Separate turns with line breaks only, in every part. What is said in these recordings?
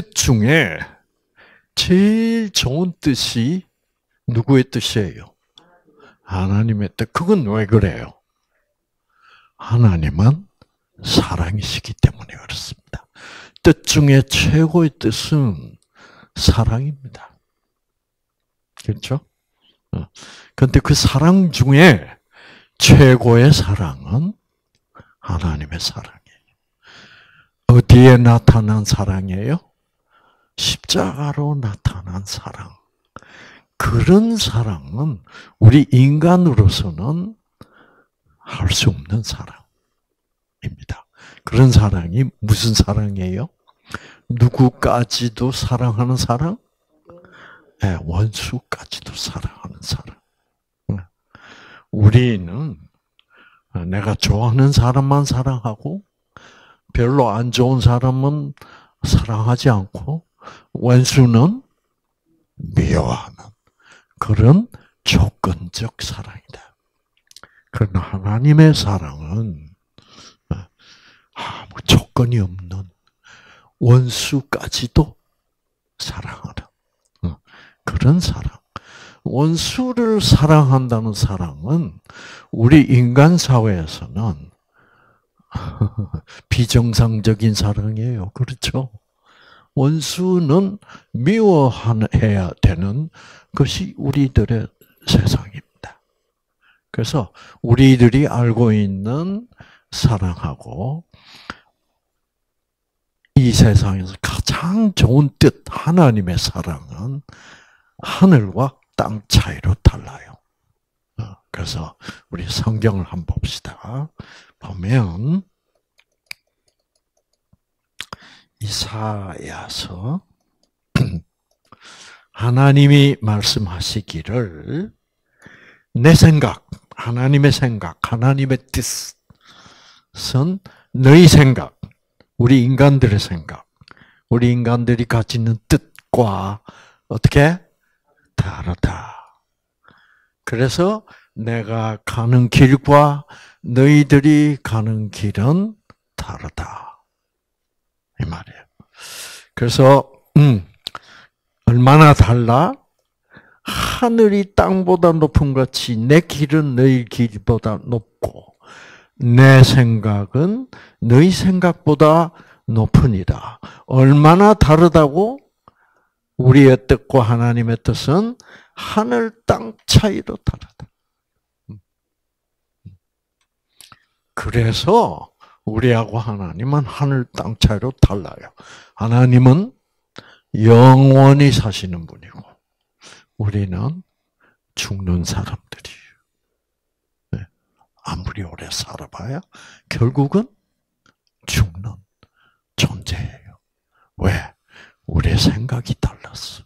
뜻 중에 제일 좋은 뜻이 누구의 뜻이에요? 하나님의 뜻. 그건 왜 그래요? 하나님은 사랑이시기 때문에 그렇습니다. 뜻 중에 최고의 뜻은 사랑입니다. 그렇죠? 그런데 어. 그 사랑 중에 최고의 사랑은 하나님의 사랑이에요. 어디에 나타난 사랑이에요? 십자가로 나타난 사랑. 그런 사랑은 우리 인간으로서는 할 수 없는 사랑입니다. 그런 사랑이 무슨 사랑이에요? 누구까지도 사랑하는 사랑? 네, 원수까지도 사랑하는 사랑. 우리는 내가 좋아하는 사람만 사랑하고 별로 안 좋은 사람은 사랑하지 않고 원수는 미워하는 그런 조건적 사랑이다. 그러나 하나님의 사랑은 아무 조건이 없는 원수까지도 사랑하는 어, 그런 사랑. 원수를 사랑한다는 사랑은 우리 인간 사회에서는 비정상적인 사랑이에요. 그렇죠? 원수는 미워해야 되는 것이 우리들의 세상입니다. 그래서 우리들이 알고 있는 사랑하고 이 세상에서 가장 좋은 뜻 하나님의 사랑은 하늘과 땅 차이로 달라요. 어, 그래서 우리 성경을 한번 봅시다. 보면 이사야서 하나님이 말씀하시기를 내 생각, 하나님의 생각, 하나님의 뜻은 너희 생각, 우리 인간들의 생각, 우리 인간들이 가지는 뜻과 어떻게 다르다. 그래서 내가 가는 길과 너희들이 가는 길은 다르다. 이 말이에요. 그래서 음, 얼마나 달라? 하늘이 땅보다 높은 것이 내 길은 너희 길보다 높고 내 생각은 너희 생각보다 높으니라. 얼마나 다르다고? 우리의 뜻과 하나님의 뜻은 하늘 땅 차이로 다르다. 그래서 우리하고 하나님은 하늘 땅 차이로 달라요. 하나님은 영원히 사시는 분이고 우리는 죽는 사람들이에요. 네. 아무리 오래 살아봐야 결국은 죽는 존재예요. 왜? 우리의 생각이 달랐어.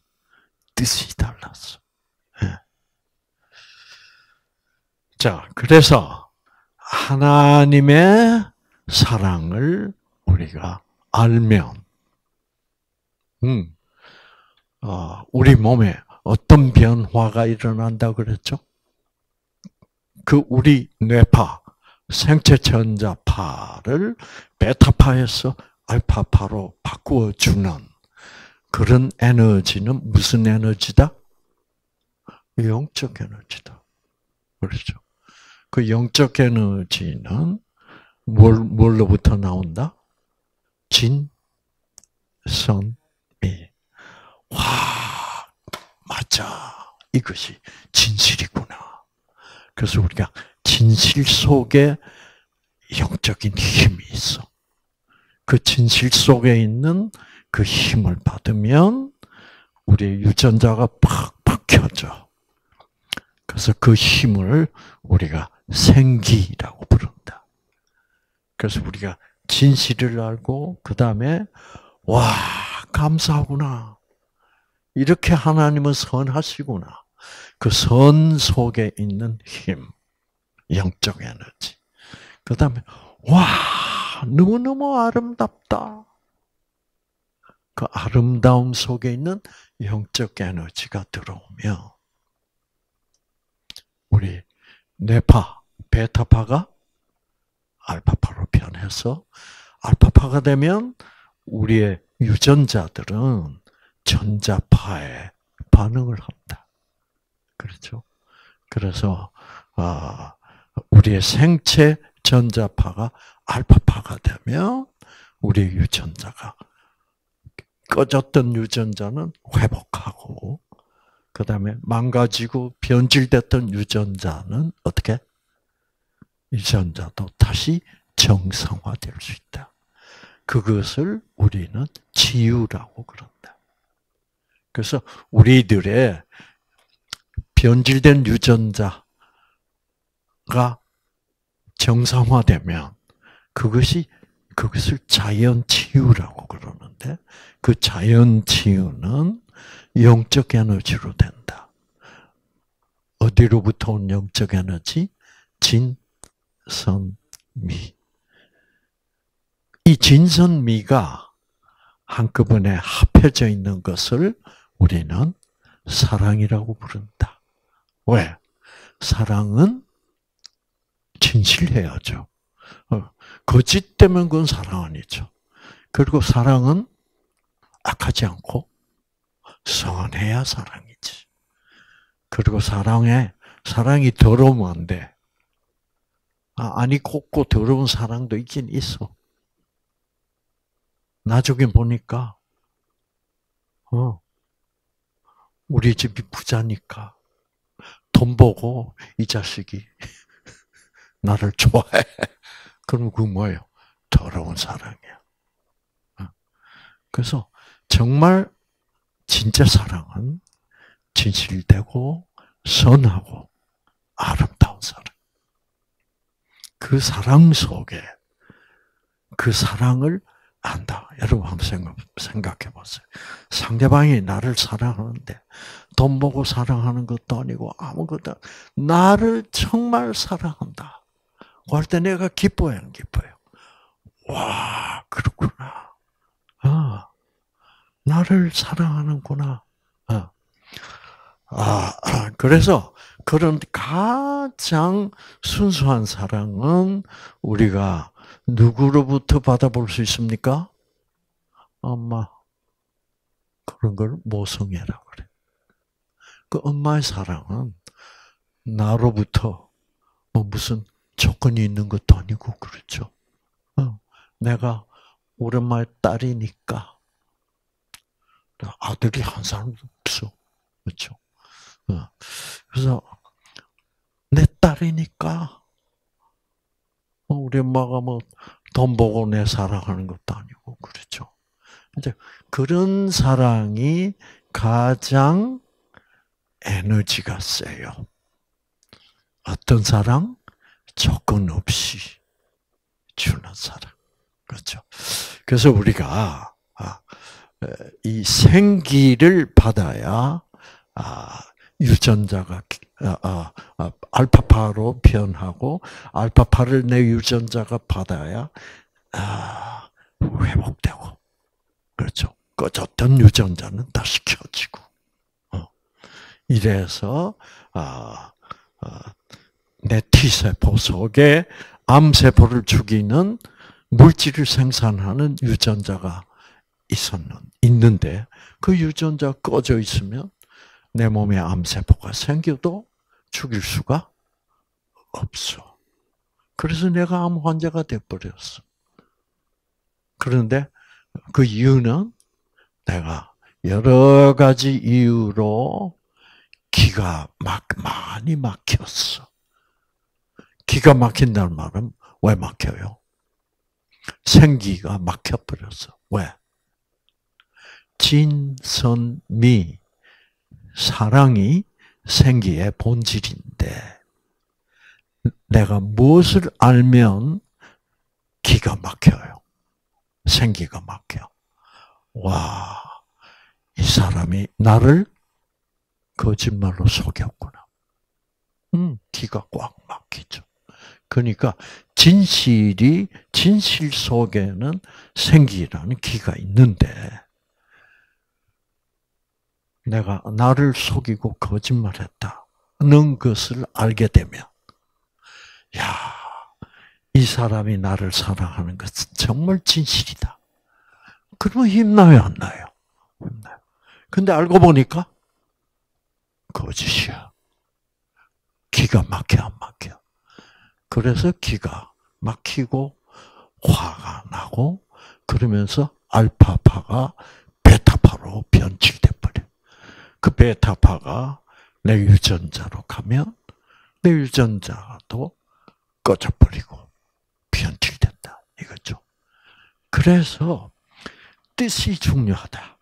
뜻이 달랐어. 네. 자, 그래서 하나님의 사랑을 우리가 알면, 음, 어, 우리 몸에 어떤 변화가 일어난다 그랬죠? 그 우리 뇌파, 생체 전자파를 베타파에서 알파파로 바꾸어 주는 그런 에너지는 무슨 에너지다? 영적 에너지다. 그렇죠. 그 영적 에너지는 뭘, 뭘로부터 나온다? 진, 선, 미. 와, 맞아. 이것이 진실이구나. 그래서 우리가 진실 속에 영적인 힘이 있어. 그 진실 속에 있는 그 힘을 받으면 우리의 유전자가 팍팍 켜져. 그래서 그 힘을 우리가 생기라고 부른다. 그래서 우리가 진실을 알고 그 다음에 와 감사하구나. 이렇게 하나님은 선하시구나. 그 선 속에 있는 힘, 영적 에너지. 그 다음에 와 너무 너무 아름답다. 그 아름다움 속에 있는 영적 에너지가 들어오면 우리 뇌파, 베타파가 알파파로 변해서 알파파가 되면 우리의 유전자들은 전자파에 반응을 한다. 그렇죠? 그래서 아, 우리의 생체 전자파가 알파파가 되면 우리 유전자가 꺼졌던 유전자는 회복하고 그다음에 망가지고 변질됐던 유전자는 어떻게 유전자도 다시 정상화될 수 있다. 그것을 우리는 치유라고 그런다. 그래서 우리들의 변질된 유전자가 정상화되면 그것이 그것을 자연 치유라고 그러는데 그 자연 치유는 영적 에너지로 된다. 어디로부터 온 영적 에너지? 진 선미. 이 진선미가 한꺼번에 합해져 있는 것을 우리는 사랑이라고 부른다. 왜? 사랑은 진실해야죠. 어, 거짓 되면 그건 사랑 아니죠. 그리고 사랑은 악하지 않고 선해야 사랑이지. 그리고 사랑에 사랑이 더러우면 안 돼. 아, 아니 곱고 더러운 사랑도 있긴 있어. 나중에 보니까 어 우리 집이 부자니까 돈 보고 이 자식이 나를 좋아해. 그럼 그 뭐예요? 더러운 사랑이야. 어. 그래서 정말 진짜 사랑은 진실되고 선하고 아름다운 사랑. 그 사랑 속에 그 사랑을 안다. 여러분 한번 생각, 생각해 보세요. 상대방이 나를 사랑하는데 돈 보고 사랑하는 것도 아니고 아무것도 나를 정말 사랑한다. 할때 내가 기뻐요, 안 기뻐요? 와, 그렇구나. 아, 나를 사랑하는구나. 아, 아, 그래서 그런 가장 순수한 사랑은 우리가 누구로부터 받아볼 수 있습니까? 엄마. 그런 걸 모성애라 그래. 그 엄마의 사랑은 나로부터 뭐 무슨 조건이 있는 것도 아니고 그렇죠. 어, 내가 오랜만에 딸이니까 아들이 한 사람도 없어. 그렇죠. 어, 그래서 내 딸이니까 뭐 우리 엄마가 뭐 돈 보고 내 사랑하는 것도 아니고 그렇죠. 이제 그런 사랑이 가장 에너지가 세요. 어떤 사랑? 조건 없이 주는 사랑. 그렇죠. 그래서 우리가 아, 이 생기를 받아야 아, 유전자가 아, 알파파로 변하고 알파파를 내 유전자가 받아야 회복되고 그렇죠. 꺼졌던 유전자는 다시 켜지고 어. 이래서 내 T세포 속에 암세포를 죽이는 물질을 생산하는 유전자가 있었는, 있는데 그 유전자 꺼져 있으면 내 몸에 암세포가 생겨도 죽일 수가 없어. 그래서 내가 암 환자가 돼버렸어. 그런데 그 이유는 내가 여러 가지 이유로 기가 막 많이 막혔어. 기가 막힌다는 말은 왜 막혀요? 생기가 막혀버렸어. 왜? 진선미, 사랑이 생기의 본질인데, 내가 무엇을 알면 기가 막혀요. 생기가 막혀. 와, 이 사람이 나를 거짓말로 속였구나. 음, 기가 꽉 막히죠. 그러니까 진실이 진실 속에는 생기라는 기가 있는데 내가 나를 속이고 거짓말했다는 것을 알게 되면 야, 이 사람이 나를 사랑하는 것은 정말 진실이다. 그러면 힘나요, 안 나요? 힘나요. 근데 알고 보니까 거짓이야. 기가 막혀, 안 막혀. 그래서 기가 막히고 화가 나고 그러면서 알파파가 베타파로 변질돼 버려. 그 베타파가 내 유전자로 가면 내 유전자도 꺼져버리고 변질된다 이거죠. 그래서 뜻이 중요하다.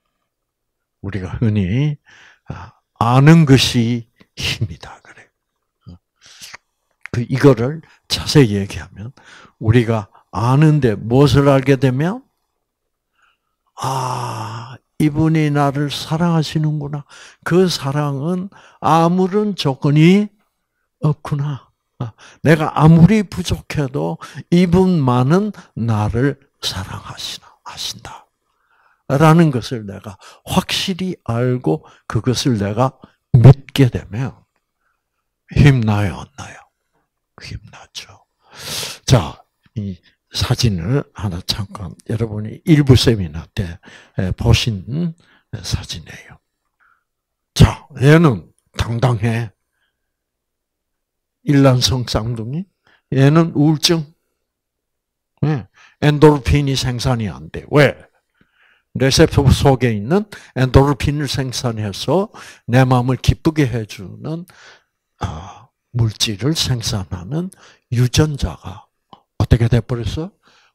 우리가 흔히 아, 아는 것이 힘이다 그래. 그 이거를 자세히 얘기하면 우리가 아는데 무엇을 알게 되면 아 이분이 나를 사랑하시는구나. 그 사랑은 아무런 조건이 없구나. 아, 내가 아무리 부족해도 이분만은 나를 사랑하시나 하신다. 라는 것을 내가 확실히 알고 그것을 내가 믿게 되면 힘나요, 안 나요? 힘나죠. 자, 이 사진을 하나 잠깐 여러분이 일부 세미나 때 보신 사진이에요. 자, 얘는 당당해. 일란성 쌍둥이. 얘는 우울증. 네. 엔도르핀이 생산이 안 돼. 왜? 레세포 속에 있는 엔도르핀을 생산해서 내 마음을 기쁘게 해주는 아, 물질을 생산하는 유전자가 어떻게 돼버렸어?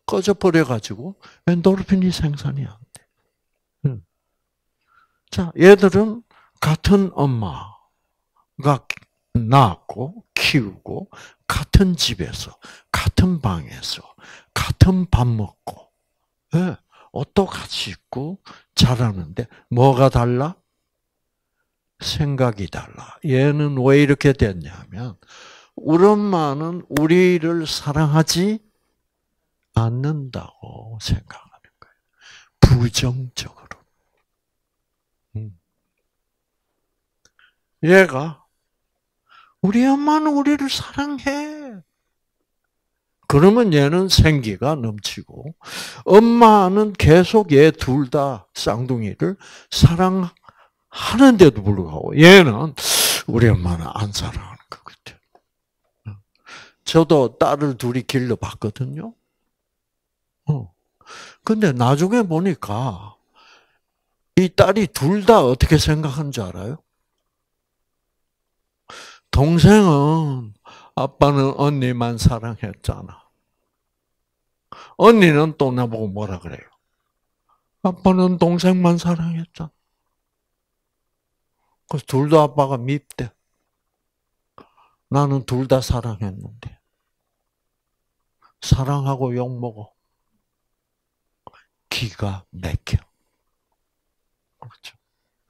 꺼져버려가지고 엔도르핀이 생산이 안 돼. 자, 얘들은 같은 엄마가 낳았고 키우고 같은 집에서 같은 방에서 같은 밥 먹고 네, 옷도 같이 입고 자라는데 뭐가 달라? 생각이 달라. 얘는 왜 이렇게 됐냐면 우리 엄마는 우리를 사랑하지 않는다고 생각하는 거예요. 부정적으로. 음. 얘가 우리 엄마는 우리를 사랑해. 그러면 얘는 생기가 넘치고 엄마는 계속 얘 둘 다 쌍둥이를 사랑하는데도 불구하고 얘는 우리 엄마는 안 사랑하는 것 같아요. 저도 딸을 둘이 길러봤거든요. 어. 근데 나중에 보니까 이 딸이 둘 다 어떻게 생각한 줄 알아요? 동생은 아빠는 언니만 사랑했잖아. 언니는 또 나보고 뭐라 그래요? 아빠는 동생만 사랑했잖아. 그래서 둘 다 아빠가 밉대. 나는 둘 다 사랑했는데. 사랑하고 욕먹어. 기가 막혀. 그렇죠.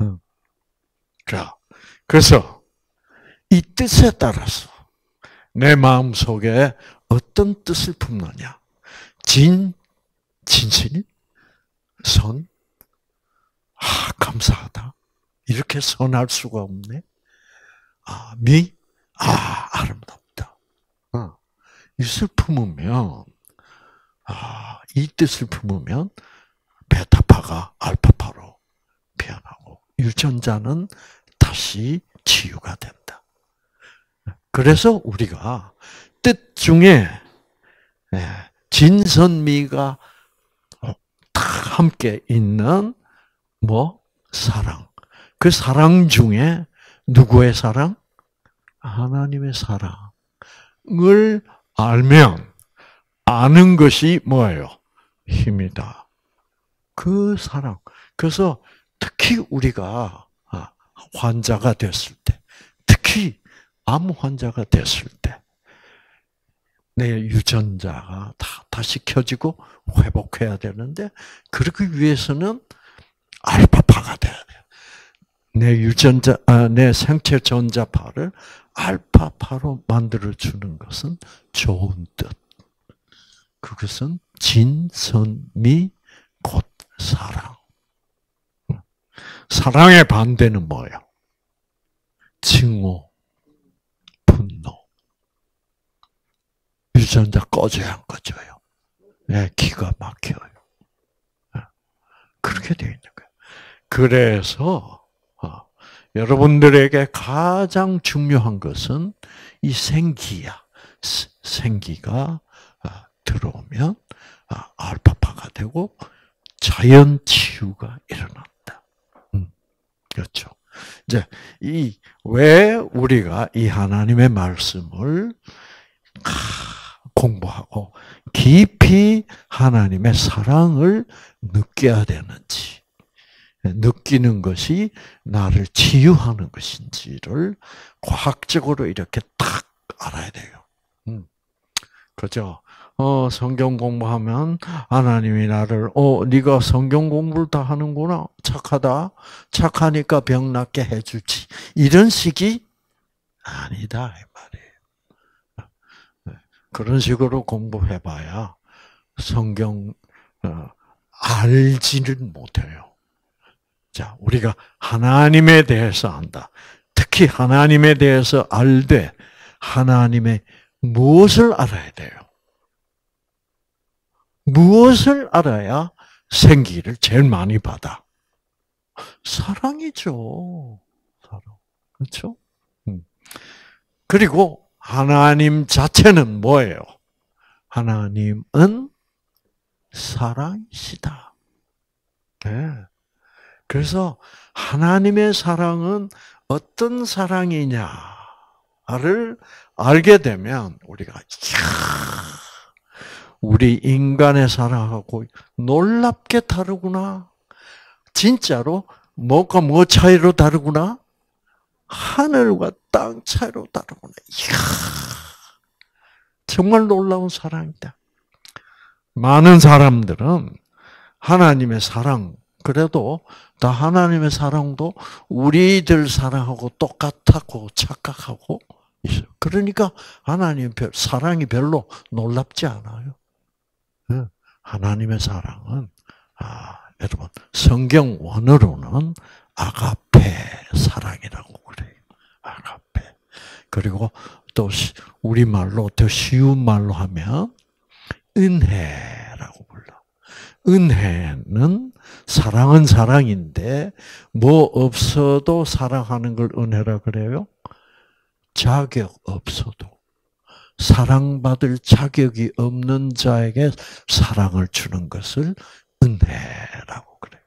응. 자, 그래서 이 뜻에 따라서 내 마음 속에 어떤 뜻을 품느냐. 진, 진실, 선, 아, 감사하다. 이렇게 선할 수가 없네. 아, 미, 아, 아름답다. 어. 이뜻을 품으면, 아, 이 뜻을 품으면, 베타파가 알파파로 변하고, 유전자는 다시 치유가 된다. 그래서 우리가 뜻 중에 예, 진선미가 함께 있는 뭐 사랑. 그 사랑 중에 누구의 사랑? 하나님의 사랑을 알면 아는 것이 뭐예요? 힘이다. 그 사랑. 그래서 특히 우리가 아, 환자가 됐을 때, 특히 암 환자가 됐을 때, 내 유전자가 다 다시 켜지고 회복해야 되는데, 그러기 위해서는 알파파가 돼야 돼요. 내 유전자, 아, 내 생체 전자파를 알파파로 만들어주는 것은 좋은 뜻. 그것은 진선미 곧 사랑. 사랑의 반대는 뭐예요? 칭호, 분노. 유전자 꺼져야 안 꺼져요. 네, 기가 막혀요. 그렇게 되어 있는 거예요. 그래서 어, 여러분들에게 가장 중요한 것은 이 생기야. 생기가 어, 들어오면 아, 알파파가 되고 자연 치유가 일어난다. 음, 그렇죠. 이제 이 왜 우리가 이 하나님의 말씀을 공부하고 깊이 하나님의 사랑을 느껴야 되는지, 느끼는 것이 나를 치유하는 것인지를 과학적으로 이렇게 딱 알아야 돼요. 음. 그죠? 어, 성경 공부하면 하나님이 나를 어, 네가 성경 공부를 다 하는구나. 착하다. 착하니까 병 낫게 해 주지. 이런 식이 아니다 이 말이에요. 네. 그런 식으로 공부해 봐야 성경 어, 알지는 못해요. 자, 우리가 하나님에 대해서 안다. 특히 하나님에 대해서 알되 하나님의 무엇을 알아야 돼요? 무엇을 알아야 생기를 제일 많이 받아? 사랑이죠. 사랑. 그렇죠? 음. 그리고 하나님 자체는 뭐예요? 하나님은 사랑이시다. 네. 그래서 하나님의 사랑은 어떤 사랑이냐를 알게 되면 우리가 이야 우리 인간의 사랑하고 놀랍게 다르구나. 진짜로 뭐가 뭐 차이로 다르구나? 하늘과 땅 차이로 다르구나. 이야, 정말 놀라운 사랑이다. 많은 사람들은 하나님의 사랑, 그래도 다 하나님의 사랑도 우리들 사랑하고 똑같다고 착각하고 있어요. 그러니까 하나님 사랑이 별로 놀랍지 않아요. 하나님의 사랑은 아, 여러분 성경 원어로는 아가페 사랑이라고 그래요. 아가페. 그리고 또 우리 말로 더 쉬운 말로 하면 은혜라고 불러. 은혜는 사랑은 사랑인데 뭐 없어도 사랑하는 걸 은혜라 그래요? 자격 없어도 사랑받을 자격이 없는 자에게 사랑을 주는 것을 은혜라고 그래요.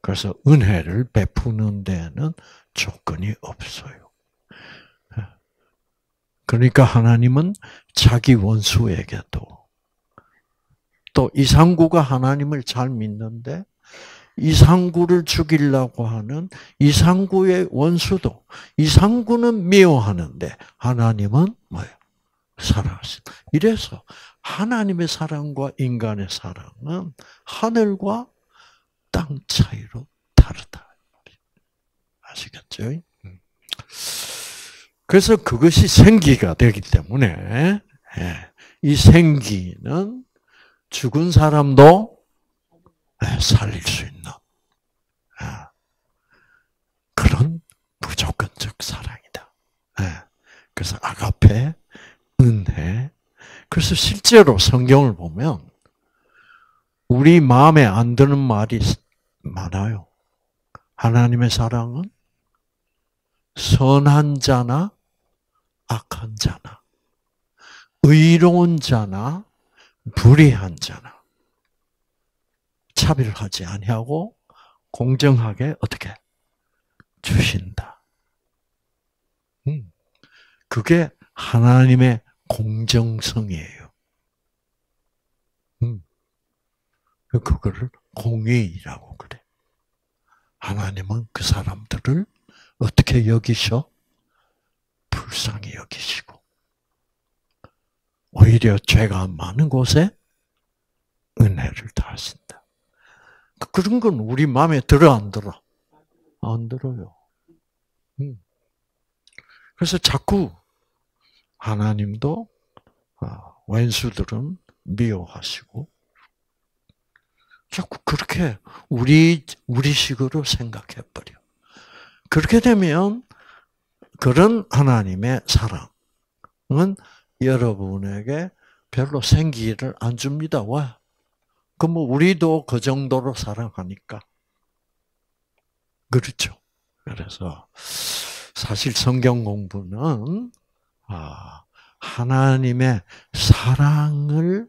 그래서 은혜를 베푸는 데는 조건이 없어요. 그러니까 하나님은 자기 원수에게도 또 이상구가 하나님을 잘 믿는데 이상구를 죽이려고 하는 이상구의 원수도 이상구는 미워하는데 하나님은 뭐예요? 사랑하신다. 이래서 하나님의 사랑과 인간의 사랑은 하늘과 땅 차이로 다르다. 아시겠죠? 음. 그래서 그것이 생기가 되기 때문에 예, 이 생기는 죽은 사람도 예, 살릴 수 있는 예. 그런 무조건적 사랑이다. 예. 그래서 아가페, 은혜. 그래서 실제로 성경을 보면 우리 마음에 안 드는 말이 많아요. 하나님의 사랑은 선한 자나 악한 자나 의로운 자나 불의한 자나 차별하지 아니하고 공정하게 어떻게 주신다. 음. 그게 하나님의 공정성이에요. 음. 그거를 공의라고 그래. 하나님은 그 사람들을 어떻게 여기셔? 불쌍히 여기시고. 오히려 죄가 많은 곳에 은혜를 다하신다. 그런 건 우리 마음에 들어 안 들어? 안 들어요. 음. 그래서 자꾸 하나님도 아, 왼수들은 미워하시고 자꾸 그렇게 우리 우리식으로 생각해 버려. 그렇게 되면 그런 하나님의 사랑은 여러분에게 별로 생기를 안 줍니다. 왜? 그럼 뭐 우리도 그 정도로 사랑하니까. 그렇죠. 그래서 사실 성경 공부는 아, 하나님의 사랑을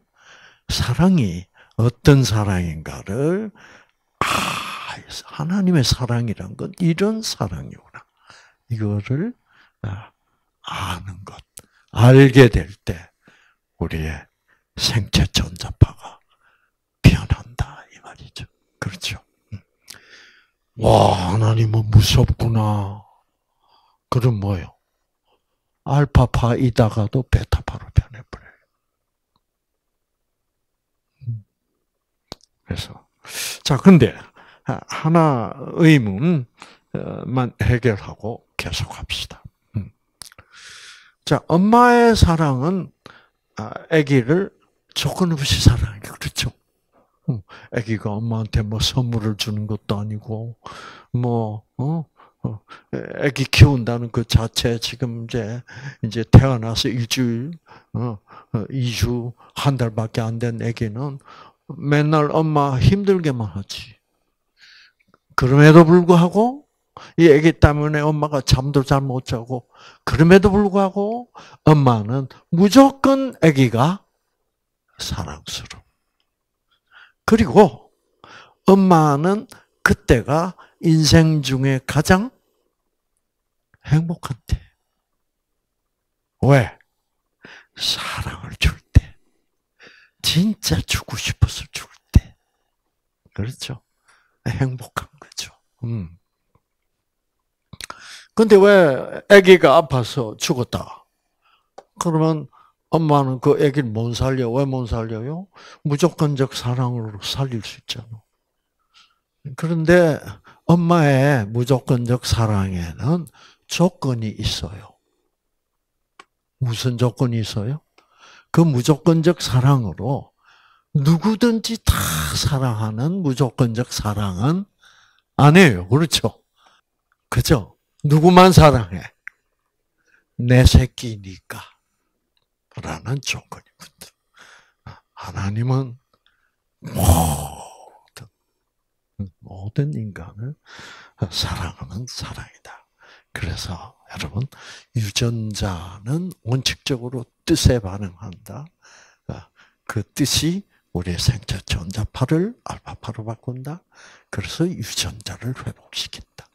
사랑이 어떤 사랑인가를 아, 하나님의 사랑이란 건 이런 사랑이구나. 이거를 아, 아는 것, 알게 될 때 우리의 생체 전자파가 변한다 이 말이죠. 그렇죠. 음. 와 하나님은 무섭구나. 그럼 뭐요? 알파파이다가도 베타파로 변해버려요. 음. 그래서 자 근데 하나 의문만 해결하고 계속합시다. 음. 자 엄마의 사랑은 아, 아기를 조건 없이 사랑해 그렇죠. 음. 아기가 엄마한테 뭐 선물을 주는 것도 아니고 뭐 어? 어, 아기 키운다는 그 자체 지금 이제 이제 태어나서 일주일, 어, 2주, 어, 한 달밖에 안 된 아기는 맨날 엄마 힘들게만 하지. 그럼에도 불구하고 이 아기 때문에 엄마가 잠도 잘 못 자고 그럼에도 불구하고 엄마는 무조건 아기가 사랑스러워. 그리고 엄마는 그때가 인생 중에 가장 행복한 때. 왜? 사랑을 줄 때. 진짜 주고 싶어서 줄 때. 그렇죠? 행복한 거죠. 음. 근데 왜 아기가 아파서 죽었다? 그러면 엄마는 그 아기를 못 살려. 왜 못 살려요? 무조건적 사랑으로 살릴 수 있잖아. 그런데 엄마의 무조건적 사랑에는 조건이 있어요. 무슨 조건이 있어요? 그 무조건적 사랑으로 누구든지 다 사랑하는 무조건적 사랑은 아니에요. 그렇죠? 그죠? 누구만 사랑해? 내 새끼니까. 라는 조건이거든. 하나님은 모든 인간을 사랑하는 사랑이다. 그래서 여러분 유전자는 원칙적으로 뜻에 반응한다. 그 뜻이 우리의 생체 전자파를 알파파로 바꾼다. 그래서 유전자를 회복시킨다.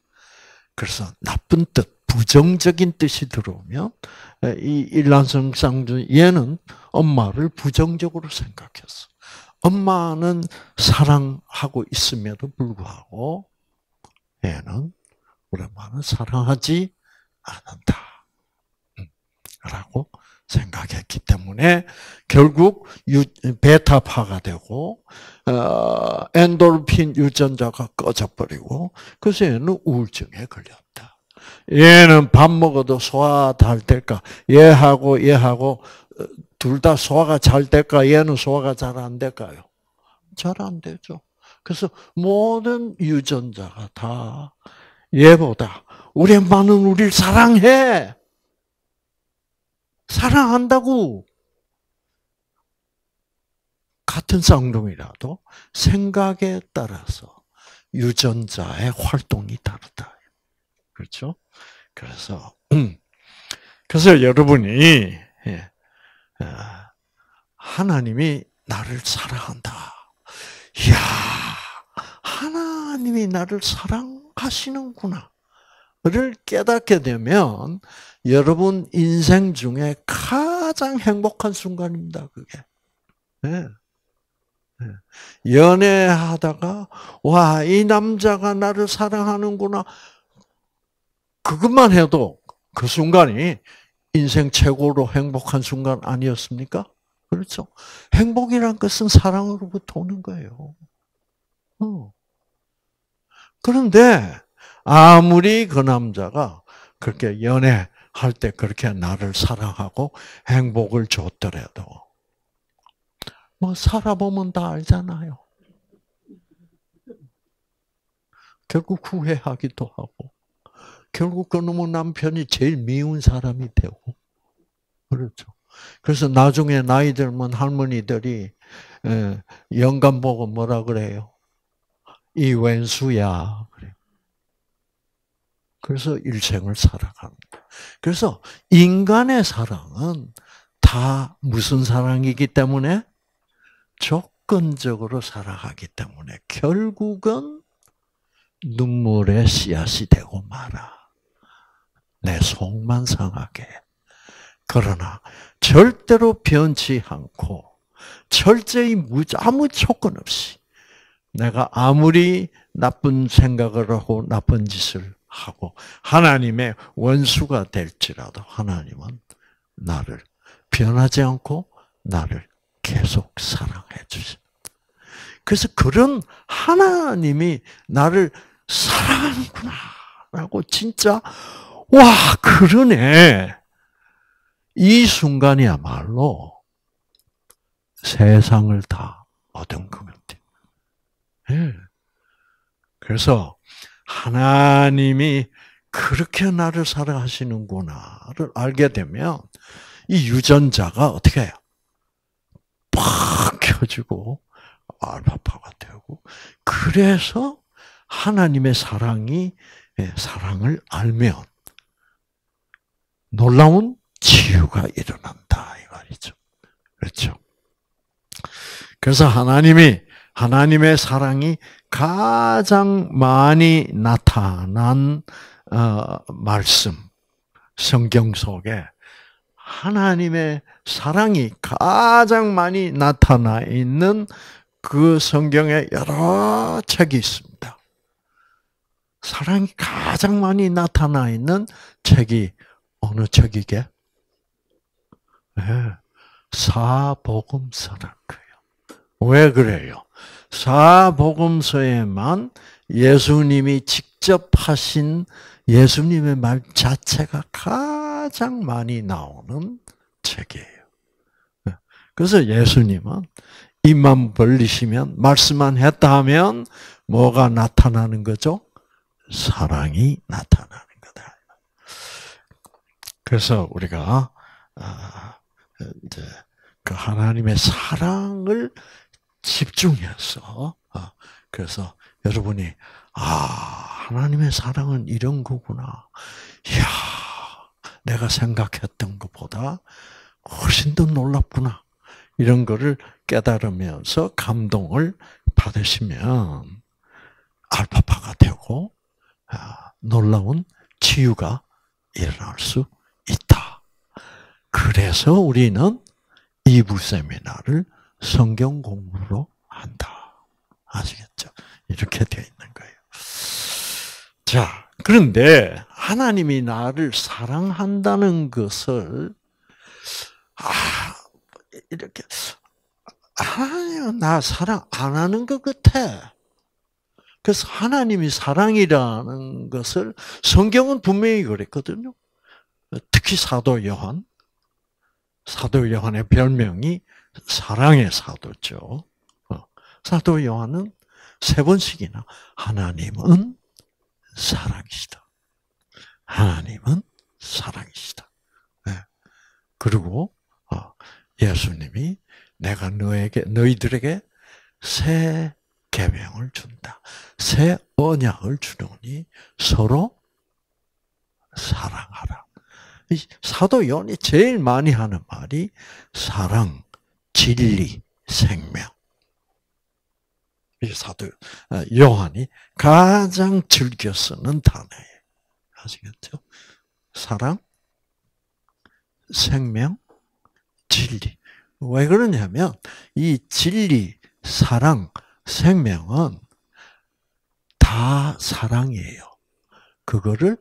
그래서 나쁜 뜻, 부정적인 뜻이 들어오면 이 일란성 쌍둥이 얘는 엄마를 부정적으로 생각했어. 엄마는 사랑하고 있음에도 불구하고 얘는 우리 엄마는 사랑하지 않는다. 음, 라고 생각했기 때문에 결국 유, 베타파가 되고 어, 엔돌핀 유전자가 꺼져버리고 그래서 얘는 우울증에 걸렸다. 얘는 밥 먹어도 소화 잘 될까? 얘하고 얘하고 둘 다 소화가 잘 될까? 얘는 소화가 잘 안 될까요? 잘 안 되죠. 그래서 모든 유전자가 다 얘보다 우리 엄마는 우리를 사랑해. 사랑한다고. 같은 쌍둥이라도 생각에 따라서 유전자의 활동이 다르다. 그렇죠? 그래서 음. 그래서 여러분이 예, 어, 하나님이 나를 사랑한다. 이야, 하나님이 나를 사랑하시는구나. 를 깨닫게 되면 여러분 인생 중에 가장 행복한 순간입니다. 그게. 네. 네. 연애하다가 와 이 남자가 나를 사랑하는구나. 그것만 해도 그 순간이 인생 최고로 행복한 순간 아니었습니까? 그렇죠. 행복이란 것은 사랑으로부터 오는 거예요. 어. 그런데 아무리 그 남자가 그렇게 연애할 때 그렇게 나를 사랑하고 행복을 줬더라도 뭐 살아보면 다 알잖아요. 결국 후회하기도 하고 결국 그놈의 남편이 제일 미운 사람이 되고 그렇죠. 그래서 나중에 나이 들면 할머니들이 예, 영감 보고 뭐라 그래요? 이 왼수야. 그래. 그래서 일생을 살아가는 그래서 인간의 사랑은 다 무슨 사랑이기 때문에 조건적으로 살아가기 때문에 결국은 눈물의 씨앗이 되고 말아. 내 속만 상하게. 그러나 절대로 변치 않고 철저히 아무 조건 없이 내가 아무리 나쁜 생각을 하고 나쁜 짓을 하고 하나님의 원수가 될지라도 하나님은 나를 변하지 않고 나를 계속 사랑해 주시. 그래서 그런 하나님이 나를 사랑하는구나라고 진짜 와 그러네. 이 순간이야말로 세상을 다 얻은 것 같아요. 네. 그래서 하나님이 그렇게 나를 사랑하시는구나를 알게 되면 이 유전자가 어떻게 해요? 팍 켜지고 알파파가 되고 그래서 하나님의 사랑이 예, 사랑을 알면 놀라운 치유가 일어난다 이 말이죠. 그렇죠? 그래서 하나님이 하나님의 사랑이 가장 많이 나타난 어, 말씀 성경 속에 하나님의 사랑이 가장 많이 나타나 있는 그 성경에 여러 책이 있습니다. 사랑이 가장 많이 나타나 있는 책이 어느 책이게? 네, 사복음서란 거예요. 왜 그래요? 사복음서에만 예수님이 직접 하신 예수님의 말 자체가 가장 많이 나오는 책이에요. 그래서 예수님은 입만 벌리시면 말씀만 했다 하면 뭐가 나타나는 거죠? 사랑이 나타나는 거다. 그래서 우리가 아, 이제 그 하나님의 사랑을 집중해서 어, 그래서 여러분이 아 하나님의 사랑은 이런 거구나. 이야 내가 생각했던 것보다 훨씬 더 놀랍구나. 이런 거를 깨달으면서 감동을 받으시면 알파파가 되고 아, 놀라운 치유가 일어날 수 있다. 그래서 우리는 이부 세미나를 성경 공부로 한다. 아시겠죠? 이렇게 되어 있는 거예요. 자, 그런데 하나님이 나를 사랑한다는 것을 아 이렇게 하나님 나 사랑 안 하는 것 같아. 그래서 하나님이 사랑이라는 것을 성경은 분명히 그랬거든요. 특히 사도 요한, 사도 요한의 별명이 사랑의 사도죠. 어, 사도 요한은 세 번씩이나 하나님은 사랑이시다. 하나님은 사랑이시다. 네. 그리고 어, 예수님이 내가 너에게 너희들에게 새 계명을 준다. 새 언약을 주노니 서로 사랑하라. 사도 요한이 제일 많이 하는 말이 사랑, 진리, 생명. 이 사도 어, 요한이 가장 즐겨 쓰는 단어예요. 아시겠죠? 사랑, 생명, 진리. 왜 그러냐면 이 진리, 사랑, 생명은 다 사랑이에요. 그거를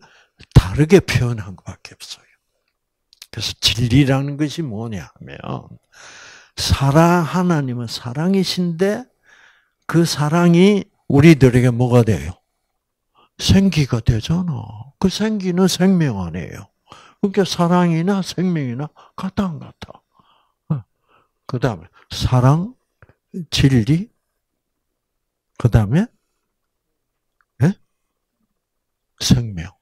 다르게 표현한 것밖에 없어요. 그래서 진리라는 것이 뭐냐면 사랑 하나님은 사랑이신데 그 사랑이 우리들에게 뭐가 돼요? 생기가 되잖아. 그 생기는 생명 아니에요. 그러니까 사랑이나 생명이나 같다 안 같아. 어. 그 다음에 사랑, 진리, 그 다음에 네? 생명.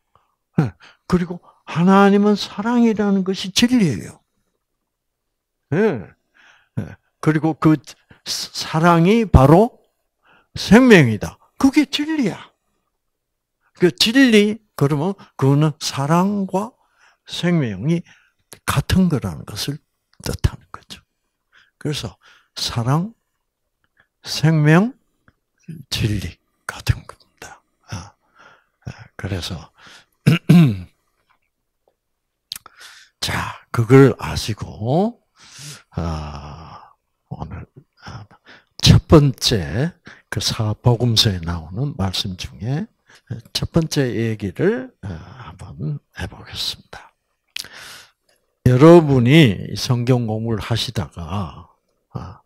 네. 그리고 하나님은 사랑이라는 것이 진리예요. 예. 예. 그리고 그 사랑이 바로 생명이다. 그게 진리야. 그 진리 그러면 그거는 사랑과 생명이 같은 거라는 것을 뜻하는 거죠. 그래서 사랑, 생명, 진리 같은 겁니다. 아, 아, 그래서 자 그걸 아시고 아, 오늘 첫 번째 그 사복음서에 나오는 말씀 중에 첫 번째 얘기를 한번 해보겠습니다. 여러분이 성경 공부를 하시다가 아,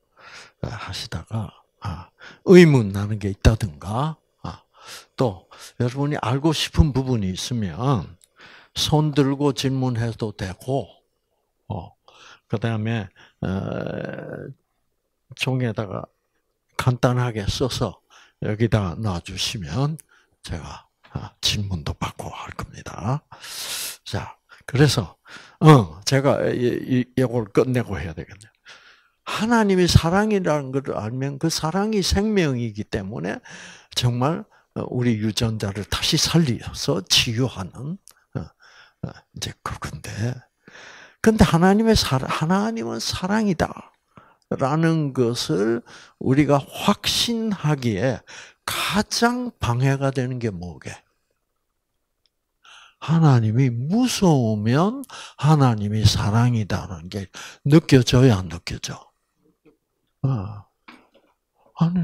하시다가 아, 의문 나는 게 있다든가 아, 또 여러분이 알고 싶은 부분이 있으면 손 들고 질문해도 되고 어, 그 다음에 어, 종에다가 간단하게 써서 여기다 놔주시면 제가 질문도 받고 할 겁니다. 자, 그래서 어, 제가 이걸 끝내고 해야 되겠네요. 하나님이 사랑이라는 것을 알면 그 사랑이 생명이기 때문에 정말 우리 유전자를 다시 살려서 치유하는 이제 그건데. 근데 하나님의 사랑, 하나님은 사랑이다. 라는 것을 우리가 확신하기에 가장 방해가 되는 게 뭐게? 하나님이 무서우면 하나님이 사랑이다라는 게 느껴져야 안 느껴져? 어. 아니,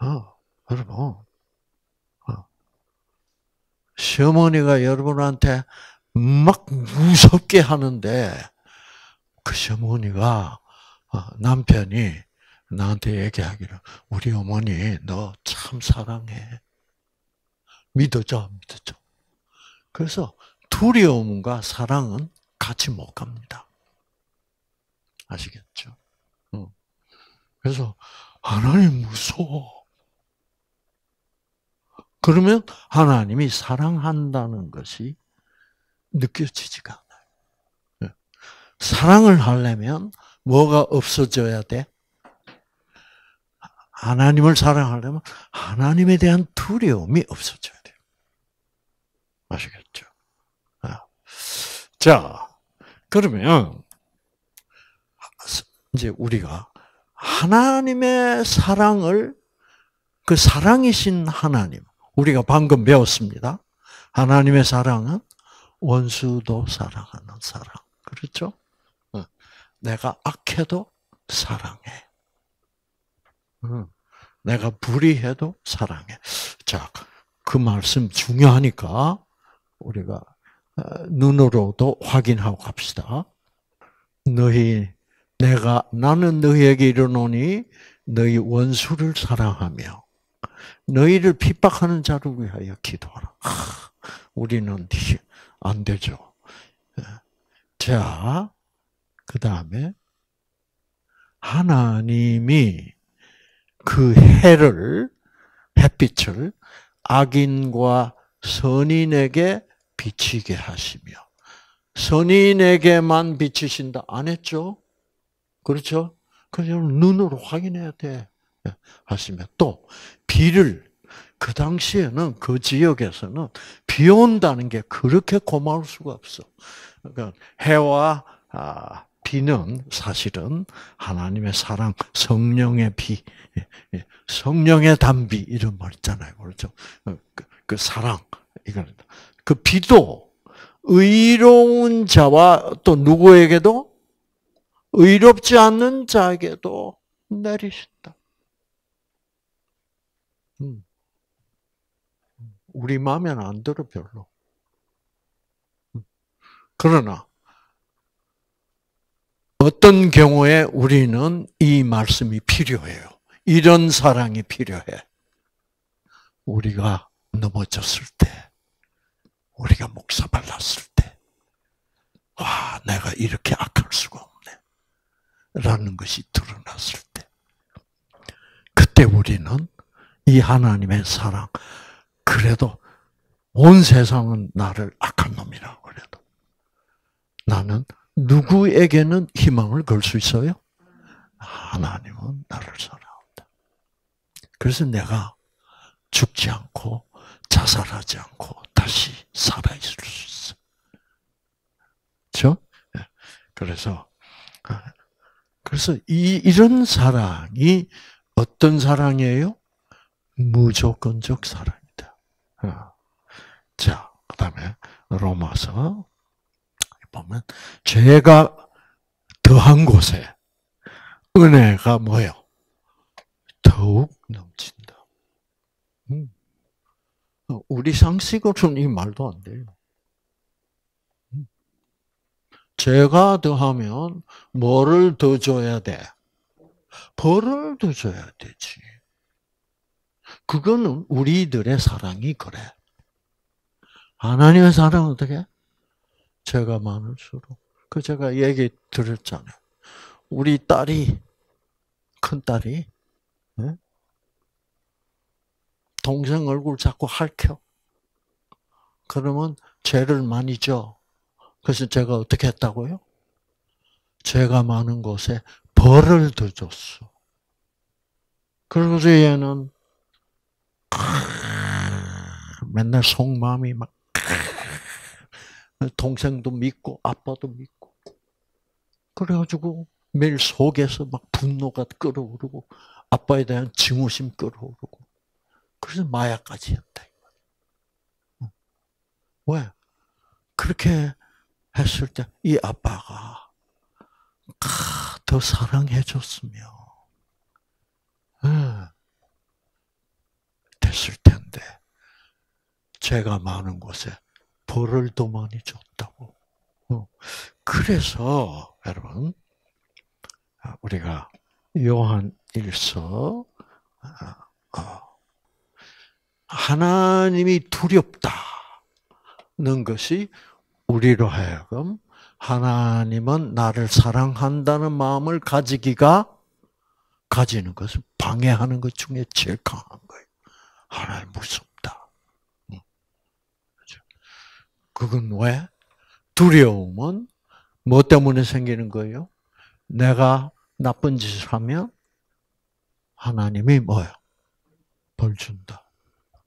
어, 여러분, 어. 시어머니가 여러분한테 막 무섭게 하는데 그 시어머니가 어, 남편이 나한테 얘기하기를 우리 어머니 너 참 사랑해. 믿어줘, 믿어줘. 그래서 두려움과 사랑은 같이 못 갑니다. 아시겠죠? 그래서 하나님 무서워. 그러면 하나님이 사랑한다는 것이 느껴지지가 않아요. 예. 사랑을 하려면 뭐가 없어져야 돼? 하나님을 사랑하려면 하나님에 대한 두려움이 없어져야 돼요. 아시겠죠? 아. 자, 그러면 이제 우리가 하나님의 사랑을 그 사랑이신 하나님 우리가 방금 배웠습니다. 하나님의 사랑은 원수도 사랑하는 사랑. 그렇죠? 어. 내가 악해도 사랑해. 어. 내가 불의해도 사랑해. 자, 그 말씀 중요하니까 우리가 어, 눈으로도 확인하고 갑시다. 너희 내가 나는 너희에게 이르노니 너희 원수를 사랑하며 너희를 핍박하는 자를 위하여 기도하라. 아, 우리는 안 되죠. 예. 자, 그 다음에 하나님이 그 해를 햇빛을 악인과 선인에게 비치게 하시며 선인에게만 비치신다 안 했죠? 그렇죠? 그래서 눈으로 확인해야 돼. 예, 하시면 또 비를 그 당시에는 그 지역에서는 비 온다는 게 그렇게 고마울 수가 없어. 그러니까 해와 아, 비는 사실은 하나님의 사랑, 성령의 비, 예, 예, 성령의 단비 이런 말 있잖아요, 그렇죠? 어, 그, 그 사랑 이거는 그 비도 의로운 자와 또 누구에게도 의롭지 않는 자에게도 내리신다. 음. 우리 마음에는 안 들어 별로. 음. 그러나 어떤 경우에 우리는 이 말씀이 필요해요. 이런 사랑이 필요해. 우리가 넘어졌을 때, 우리가 목사 발랐을 때, 와, 내가 이렇게 악할 수가 라는 것이 드러났을 때, 그때 우리는 이 하나님의 사랑, 그래도 온 세상은 나를 악한 놈이라고 그래도 나는 누구에게는 희망을 걸 수 있어요? 하나님은 나를 사랑한다. 그래서 내가 죽지 않고 자살하지 않고 다시 살아 있을 수 있어. 그렇죠? 그래서 그래서 이 이런 사랑이 어떤 사랑이에요? 무조건적 사랑이다. 어. 자, 그 다음에 로마서 보면 죄가 더한 곳에 은혜가 뭐요? 더욱 넘친다. 음. 우리 상식으로는 이 말도 안 돼요. 음. 죄가 더하면 뭐를 더 줘야 돼? 벌을 더 줘야 되지. 그거는 우리들의 사랑이 그래. 하나님의 사랑은 어떻게? 죄가 많을수록. 그 제가 얘기 드렸잖아요. 우리 딸이, 큰 딸이, 네? 동생 얼굴 자꾸 핥혀. 그러면 죄를 많이 져. 그래서 제가 어떻게 했다고요? 죄가 많은 곳에 벌을 더 줬어. 그러고서 얘는 맨날 속마음이 막 동생도 믿고 아빠도 믿고 그래가지고 매일 속에서 막 분노가 끓어오르고 아빠에 대한 증오심 끓어오르고 그래서 마약까지 했다. 왜? 그렇게 했을 때 이 아빠가 더 사랑해 줬으면 예, 됐을 텐데 죄가 많은 곳에 벌을 더 많이 줬다고. 어, 그래서 여러분 우리가 요한 일서 어, 하나님이 두렵다는 것이 우리로 하여금 하나님은 나를 사랑한다는 마음을 가지기가 가지는 것을 방해하는 것 중에 제일 강한 거예요. 하나님 무섭다. 그건 왜? 두려움은 뭐 때문에 생기는 거예요? 내가 나쁜 짓을 하면 하나님이 뭐예요? 벌 준다.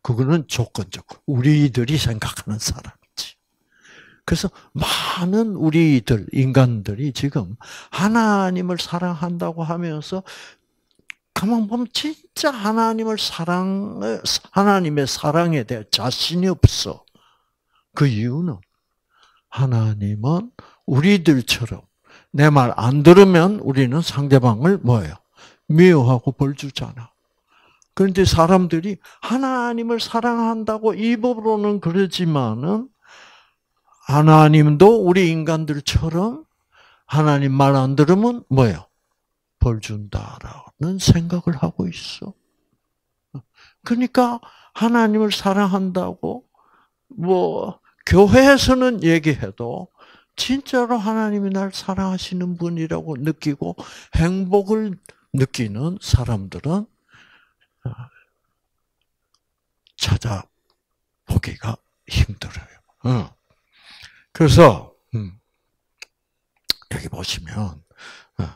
그거는 조건적. 우리들이 생각하는 사람이지. 그래서 많은 우리들, 인간들이 지금 하나님을 사랑한다고 하면서 가만 보면 진짜 하나님을 사랑, 하나님의 사랑에 대해 자신이 없어. 그 이유는 하나님은 우리들처럼 내 말 안 들으면 우리는 상대방을 뭐예요? 미워하고 벌 주잖아. 그런데 사람들이 하나님을 사랑한다고 입으로는 그러지만은 하나님도 우리 인간들처럼 하나님 말 안 들으면 뭐예요? 벌 준다라는 생각을 하고 있어. 그러니까 하나님을 사랑한다고 뭐 교회에서는 얘기해도 진짜로 하나님이 날 사랑하시는 분이라고 느끼고 행복을 느끼는 사람들은 찾아보기가 힘들어요. 그래서 음, 여기 보시면 어,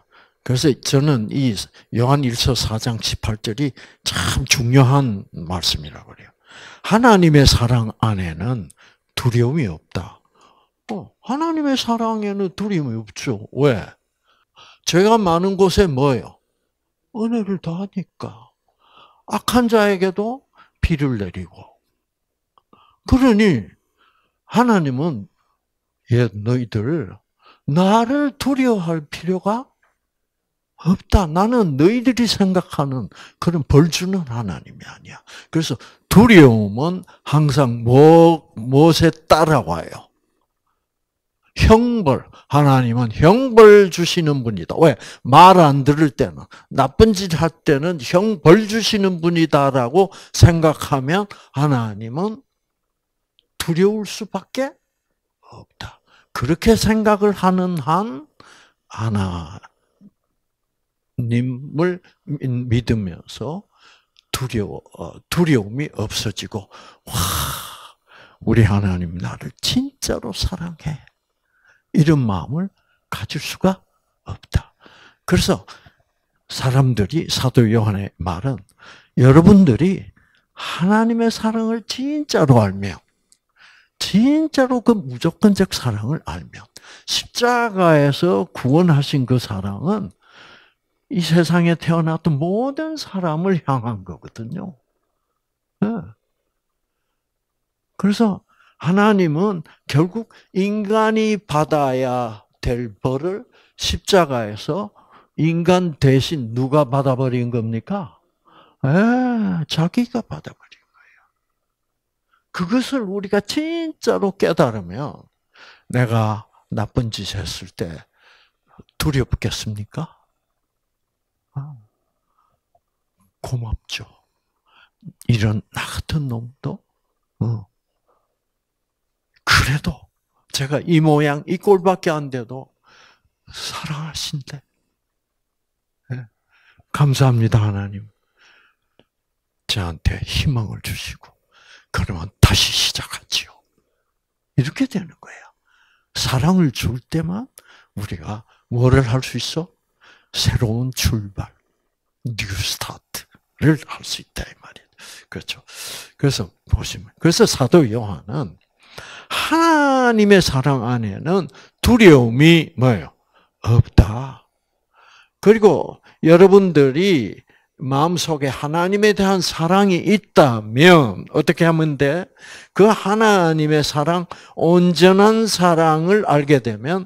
그래서 저는 이 요한 1서 4장 18절이 참 중요한 말씀이라고 그래요. 하나님의 사랑 안에는 두려움이 없다. 어, 하나님의 사랑에는 두려움이 없죠. 왜? 죄가 많은 곳에 뭐예요? 은혜를 더하니까. 악한 자에게도 비를 내리고. 그러니 하나님은 예, 너희들 나를 두려워할 필요가 없다. 나는 너희들이 생각하는 그런 벌 주는 하나님이 아니야. 그래서 두려움은 항상 뭐, 무엇에 따라와요? 형벌. 하나님은 형벌 주시는 분이다. 왜? 말 안 들을 때는, 나쁜 짓 할 때는 형벌 주시는 분이다라고 생각하면 하나님은 두려울 수밖에 없다. 그렇게 생각을 하는 한, 하나 님을 믿으면서 두려워, 어, 두려움이 없어지고, 와, 우리 하나님 나를 진짜로 사랑해. 이런 마음을 가질 수가 없다. 그래서 사람들이 사도 요한의 말은 여러분들이 하나님의 사랑을 진짜로 알면 진짜로 그 무조건적 사랑을 알면 십자가에서 구원하신 그 사랑은 이 세상에 태어났던 모든 사람을 향한 거거든요. 네. 그래서 하나님은 결국 인간이 받아야 될 벌을 십자가에서 인간 대신 누가 받아버린 겁니까? 에, 예, 자기가 받아버린 거예요. 그것을 우리가 진짜로 깨달으면 내가 나쁜 짓 했을 때 두렵겠습니까? 아, 고맙죠. 이런 나 같은 놈도 어. 그래도 제가 이 모양 이 꼴밖에 안 돼도 사랑하신대. 네. 감사합니다 하나님. 저한테 희망을 주시고 그러면 다시 시작하지요. 이렇게 되는 거예요. 사랑을 줄 때만 우리가 뭐를 할 수 있어? 새로운 출발, new start를 할 수 있다 이 말이에요. 그렇죠. 그래서 보시면 그래서 사도 요한은 하나님의 사랑 안에는 두려움이 뭐예요? 없다. 그리고 여러분들이 마음속에 하나님에 대한 사랑이 있다면 어떻게 하면 돼? 그 하나님의 사랑, 온전한 사랑을 알게 되면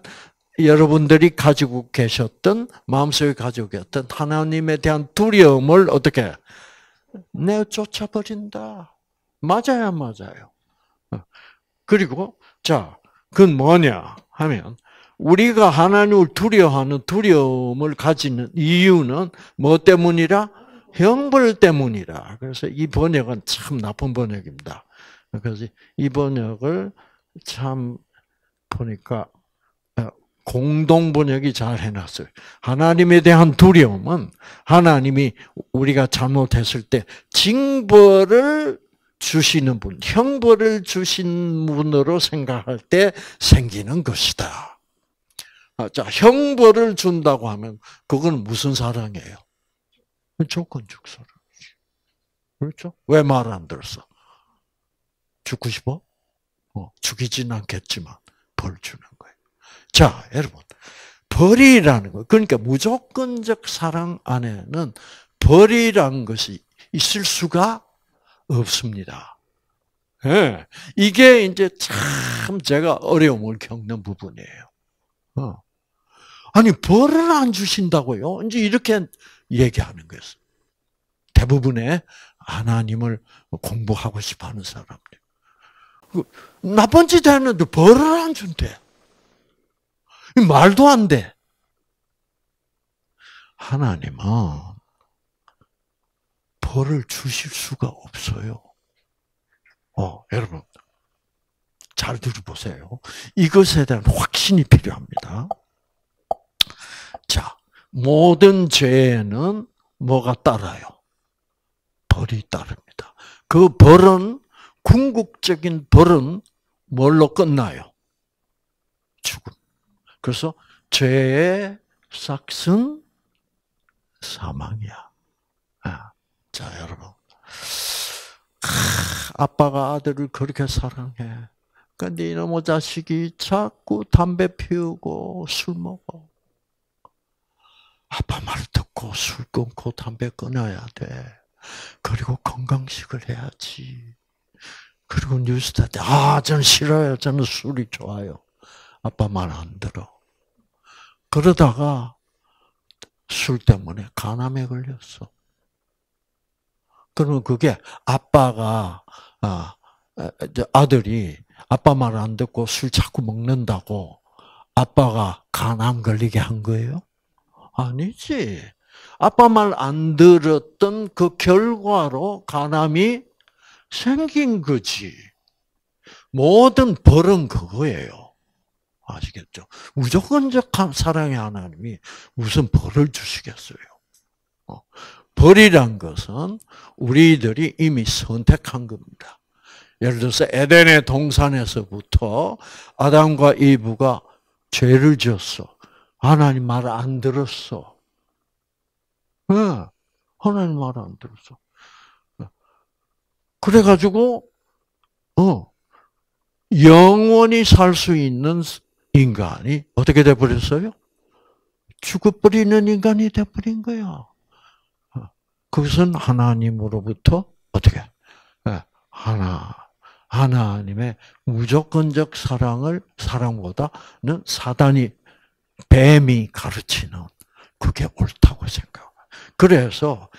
여러분들이 가지고 계셨던 마음속에 가지고 계셨던 하나님에 대한 두려움을 어떻게 내쫓아 버린다. 맞아요, 맞아요. 그리고 자, 그건 뭐냐 하면 우리가 하나님을 두려워하는 두려움을 가지는 이유는 뭐 때문이라? 형벌 때문이라. 그래서 이 번역은 참 나쁜 번역입니다. 그래서 이 번역을 참 보니까 어, 공동 번역이 잘 해놨어요. 하나님에 대한 두려움은 하나님이 우리가 잘못했을 때 징벌을 주시는 분, 형벌을 주신 분으로 생각할 때 생기는 것이다. 아, 자, 형벌을 준다고 하면 그건 무슨 사랑이에요? 조건적 사랑. 그렇죠? 왜 말 안 들었어? 죽고 싶어? 어, 죽이진 않겠지만 벌 주는. 자, 여러분. 벌이라는 거. 그러니까 무조건적 사랑 안에는 벌이라는 것이 있을 수가 없습니다. 예. 이게 이제 참 제가 어려움을 겪는 부분이에요. 어. 아니, 벌을 안 주신다고요? 이제 이렇게 얘기하는 거예요. 대부분의 하나님을 공부하고 싶어 하는 사람들. 그 나쁜 짓 했는데 벌을 안 준대. 말도 안 돼. 하나님은 벌을 주실 수가 없어요. 어, 여러분. 잘 들어보세요. 이것에 대한 확신이 필요합니다. 자, 모든 죄에는 뭐가 따라요? 벌이 따릅니다. 그 벌은, 궁극적인 벌은 뭘로 끝나요? 죽음. 그래서 죄의 싹은 사망이야. 아, 자, 여러분. 아빠가 아들을 그렇게 사랑해. 근데 이놈의 자식이 자꾸 담배 피우고 술 먹어. 아빠 말 듣고 술 끊고 담배 끊어야 돼. 그리고 건강식을 해야지. 그리고 뉴스타트, 아, 저는 싫어요. 저는 술이 좋아요. 아빠 말 안 들어. 그러다가 술 때문에 간암에 걸렸어. 그러면 그게 아빠가, 아, 아들이 아빠 말 안 듣고 술 자꾸 먹는다고 아빠가 간암 걸리게 한 거예요? 아니지. 아빠 말 안 들었던 그 결과로 간암이 생긴 거지. 모든 벌은 그거예요. 아시겠죠? 무조건적 사랑의 하나님이 무슨 벌을 주시겠어요? 어, 벌이란 것은 우리들이 이미 선택한 겁니다. 예를 들어서 에덴의 동산에서부터 아담과 이브가 죄를 지었어. 하나님 말 안 들었어. 네. 하나님 말 안 들었어. 그래가지고, 어, 영원히 살 수 있는 인간이 어떻게 돼버렸어요? 죽어버리는 인간이 돼버린 거야. 그것은 하나님으로부터 어떻게? 예, 하나, 하나님의 무조건적 사랑을, 사랑보다는 사단이, 뱀이 가르치는 그게 옳다고 생각해요. 그래서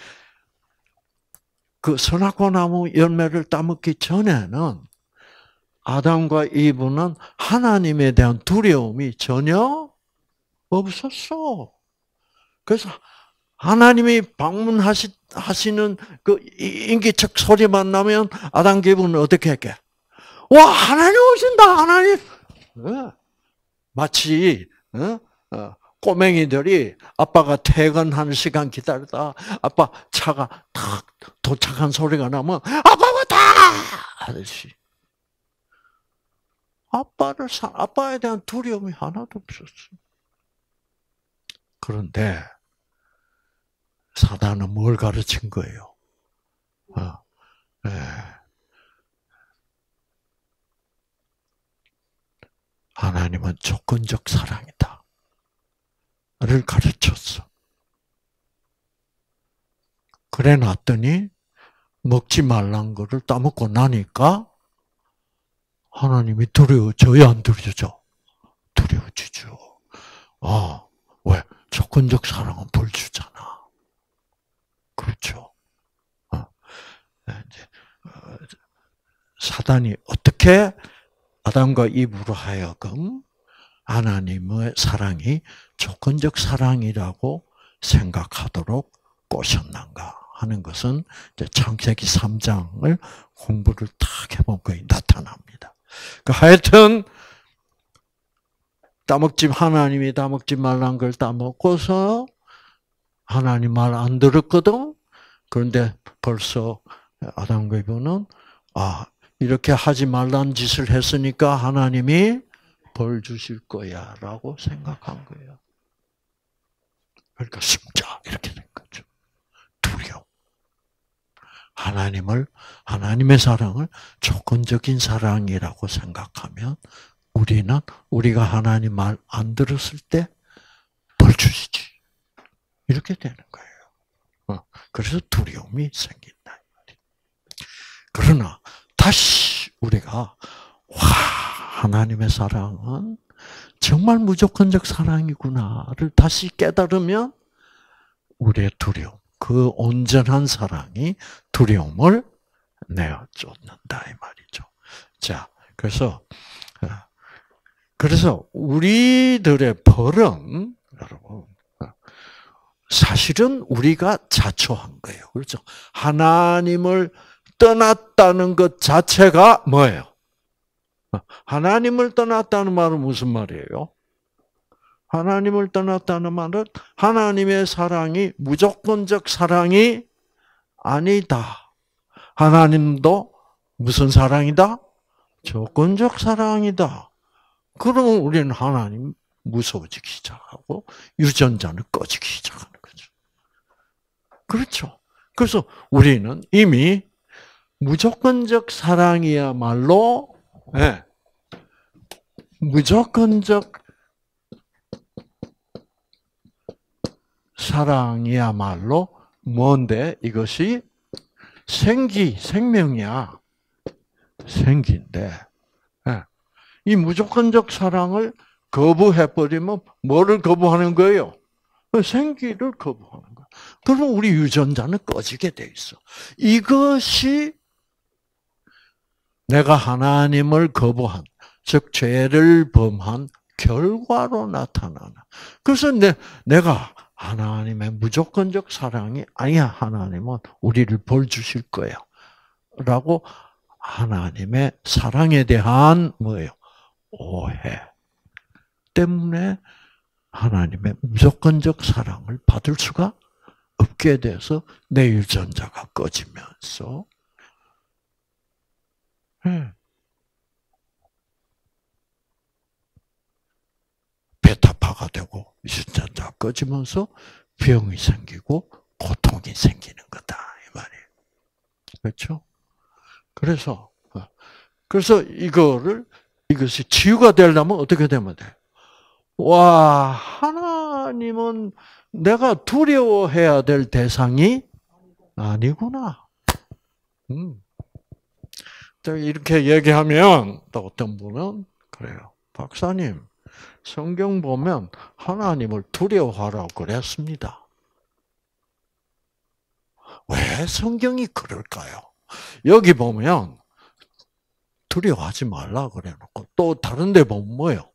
그 선악과 나무 열매를 따먹기 전에는 아담과 이브는 하나님에 대한 두려움이 전혀 없었어. 그래서 하나님이 방문하시는 그 인기척 소리만 나면 아담 기분은 어떻게 할게? 와 하나님 오신다 하나님. 어? 마치 어? 어, 꼬맹이들이 아빠가 퇴근하는 시간 기다리다 아빠 차가 탁 도착한 소리가 나면 아빠 왔다 하듯이 아빠를 아빠에 대한 두려움이 하나도 없었어. 그런데 사단은 뭘 가르친 거예요? 어, 네. 하나님은 조건적 사랑이다. 를 가르쳤어. 그래 놨더니 먹지 말란 거를 따먹고 나니까 하나님이 두려워져야 안 두려워져? 두려워지죠. 아, 왜? 조건적 사랑은 벌 주잖아. 그렇죠. 어. 네, 어, 사단이 어떻게 아담과 이브로 하여금 하나님의 사랑이 조건적 사랑이라고 생각하도록 꼬셨는가 하는 것은 창세기 3장을 공부를 탁 해본 거에 나타납니다. 그 하여튼 따먹지 하나님이 따먹지 말란 걸 따먹고서 하나님 말 안 들었거든. 그런데 벌써 아담과 이브는 아 이렇게 하지 말란 짓을 했으니까 하나님이 벌 주실 거야라고 생각한 거예요. 그러니까 숨자 이렇게 된 거죠. 하나님을 하나님의 사랑을 조건적인 사랑이라고 생각하면 우리는 우리가 하나님 말 안 들었을 때 벌 주시지. 이렇게 되는 거예요. 어, 그래서 두려움이 생긴다. 그러나 다시 우리가 와 하나님의 사랑은 정말 무조건적 사랑이구나를 다시 깨달으면 우리의 두려움, 그 온전한 사랑이 두려움을 내어 쫓는다 이 말이죠. 자, 그래서 어, 그래서 우리들의 벌은 여러분 사실은 우리가 자초한 거예요. 그렇죠? 하나님을 떠났다는 것 자체가 뭐예요? 하나님을 떠났다는 말은 무슨 말이에요? 하나님을 떠났다는 말은 하나님의 사랑이 무조건적 사랑이 아니다. 하나님도 무슨 사랑이다? 조건적 사랑이다. 그러면 우리는 하나님 무서워지기 시작하고 유전자는 꺼지기 시작하는 거죠. 그렇죠. 그래서 우리는 이미 무조건적 사랑이야말로 네. 무조건적 사랑이야말로 뭔데 이것이 생기 생명이야 생기인데 네. 이 무조건적 사랑을 거부해버리면 뭐를 거부하는 거예요? 생기를 거부하는 거야. 그러면 우리 유전자는 꺼지게 돼 있어. 이것이 내가 하나님을 거부한, 즉 죄를 범한 결과로 나타나는. 그래서 내, 내가 하나님의 무조건적 사랑이 아니야. 하나님은 우리를 벌 주실 거야. 라고 하나님의 사랑에 대한 뭐예요? 오해. 때문에 하나님의 무조건적 사랑을 받을 수가 없게 돼서 내 유전자가 꺼지면서 네. 베타파가 되고 유전자 꺼지면서 병이 생기고 고통이 생기는 거다 이 말이에요. 그렇죠? 그래서 어, 그래서 이거를 이것이 치유가 되려면 어떻게 되면 돼? 와 하나님은 내가 두려워해야 될 대상이 아니구나. 음. 이렇게 얘기하면 또 어떤 분은 그래요. 박사님, 성경 보면 하나님을 두려워하라고 그랬습니다. 왜 성경이 그럴까요? 여기 보면 두려워하지 말라 그래 놓고 또 다른 데 보면 뭐예요?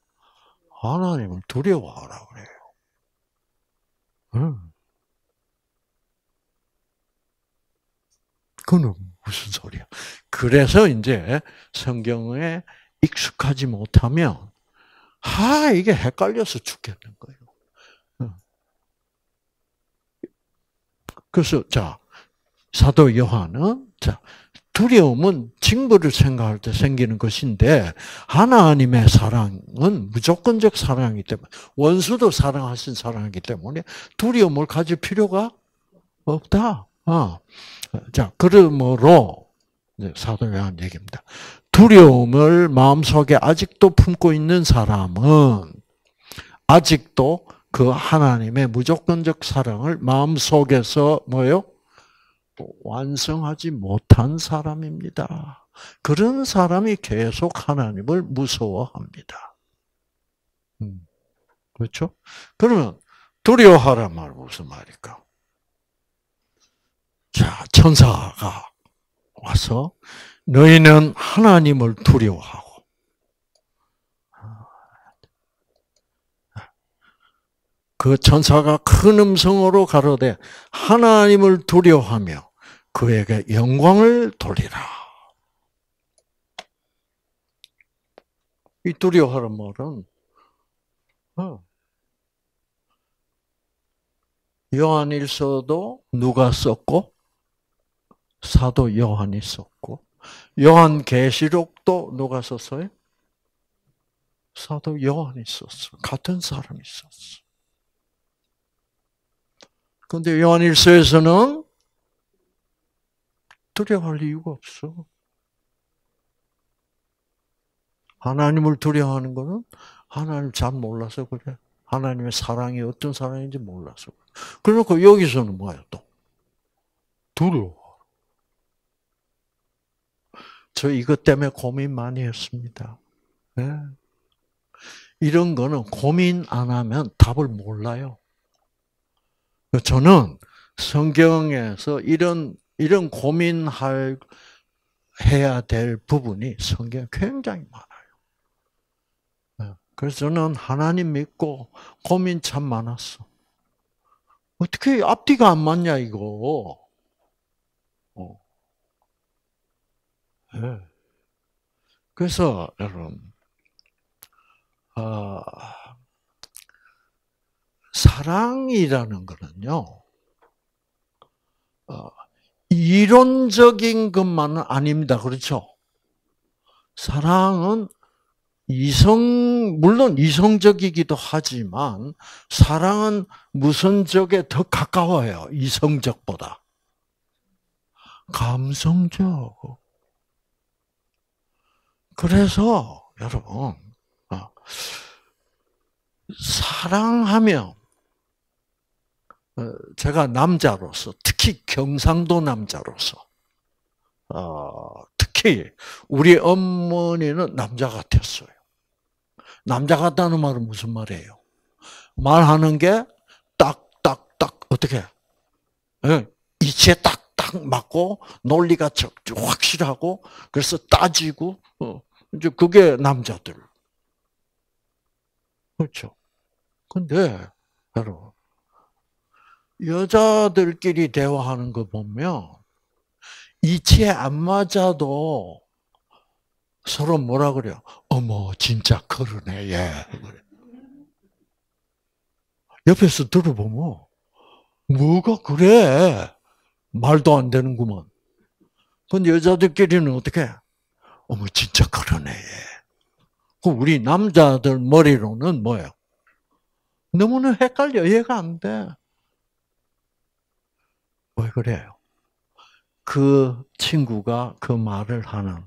하나님을 두려워하라 그래요. 응. 그는 무슨 소리야? 그래서 이제 성경에 익숙하지 못하면 아 이게 헷갈려서 죽겠는 거예요. 그래서 자 사도 요한은 자 두려움은 징벌을 생각할 때 생기는 것인데 하나님의 사랑은 무조건적 사랑이기 때문에 원수도 사랑하신 사랑이기 때문에 두려움을 가질 필요가 없다. 어. 자 그러므로 사도 요한 얘기입니다. 두려움을 마음속에 아직도 품고 있는 사람은 아직도 그 하나님의 무조건적 사랑을 마음속에서 뭐요? 완성하지 못한 사람입니다. 그런 사람이 계속 하나님을 무서워합니다. 음, 그렇죠? 그러면 두려워하란 말 무슨 말일까? 자, 천사가 와서 너희는 하나님을 두려워하고 그 천사가 큰 음성으로 가로되 하나님을 두려워하며 그에게 영광을 돌리라. 이 두려워하는 말은 어, 요한일서도 누가 썼고 사도 요한이 썼고 요한 계시록도 누가 썼어요? 사도 요한이 썼어. 같은 사람이 썼어. 근데 요한일서에서는 두려워할 이유가 없어. 하나님을 두려워하는 것은 하나님을 잘 몰라서 그래. 하나님의 사랑이 어떤 사랑인지 몰라서 그래. 그래놓고 여기서는 뭐야 또? 두려워. 저 이것 때문에 고민 많이 했습니다. 네. 이런 거는 고민 안 하면 답을 몰라요. 저는 성경에서 이런 이런 고민할 해야 될 부분이 성경에 굉장히 많아요. 네. 그래서 저는 하나님 믿고 고민 참 많았어. 어떻게 앞뒤가 안 맞냐 이거. 어. 네. 그래서 여러분, 어, 사랑이라는 것은요, 어, 이론적인 것만은 아닙니다. 그렇죠? 사랑은 이성, 물론 이성적이기도 하지만, 사랑은 무선적에 더 가까워요. 이성적보다. 감성적. 그래서, 여러분, 어, 사랑하면, 어, 제가 남자로서, 특히 경상도 남자로서, 어, 특히 우리 어머니는 남자 같았어요. 남자 같다는 말은 무슨 말이에요? 말하는 게 딱, 딱, 딱, 어떻게? 예, 이치에 딱, 딱 맞고, 논리가 확실하고, 그래서 따지고, 어, 이제 그게 남자들. 그렇죠. 근데, 여러분, 여자들끼리 대화하는 거 보면, 이치에 안 맞아도 서로 뭐라 그래요? 어머, 진짜 그러네, 예. 옆에서 들어보면, 뭐가 그래? 말도 안 되는구먼. 근데 여자들끼리는 어떻게? 어머, 진짜 그러네, 예. 우리 남자들 머리로는 뭐예요? 너무나 헷갈려. 이해가 안 돼. 왜 그래요? 그 친구가 그 말을 하는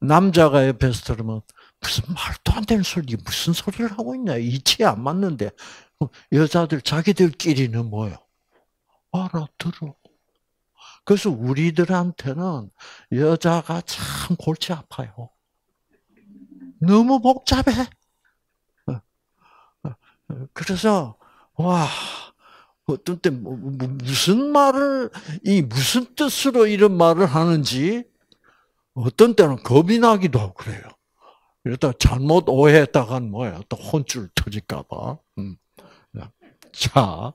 남자가 옆에서 들으면 무슨 말도 안 되는 소리, 무슨 소리를 하고 있냐. 이치에 안 맞는데. 여자들 자기들끼리는 뭐요? 알아들어. 그래서 우리들한테는 여자가 참 골치 아파요. 너무 복잡해. 그래서 와 어떤 때 뭐, 뭐, 무슨 말을 이 무슨 뜻으로 이런 말을 하는지 어떤 때는 겁이 나기도 하고 그래요. 이러다 잘못 오해했다간 뭐야 또 혼쭐 터질까봐. 음. 자,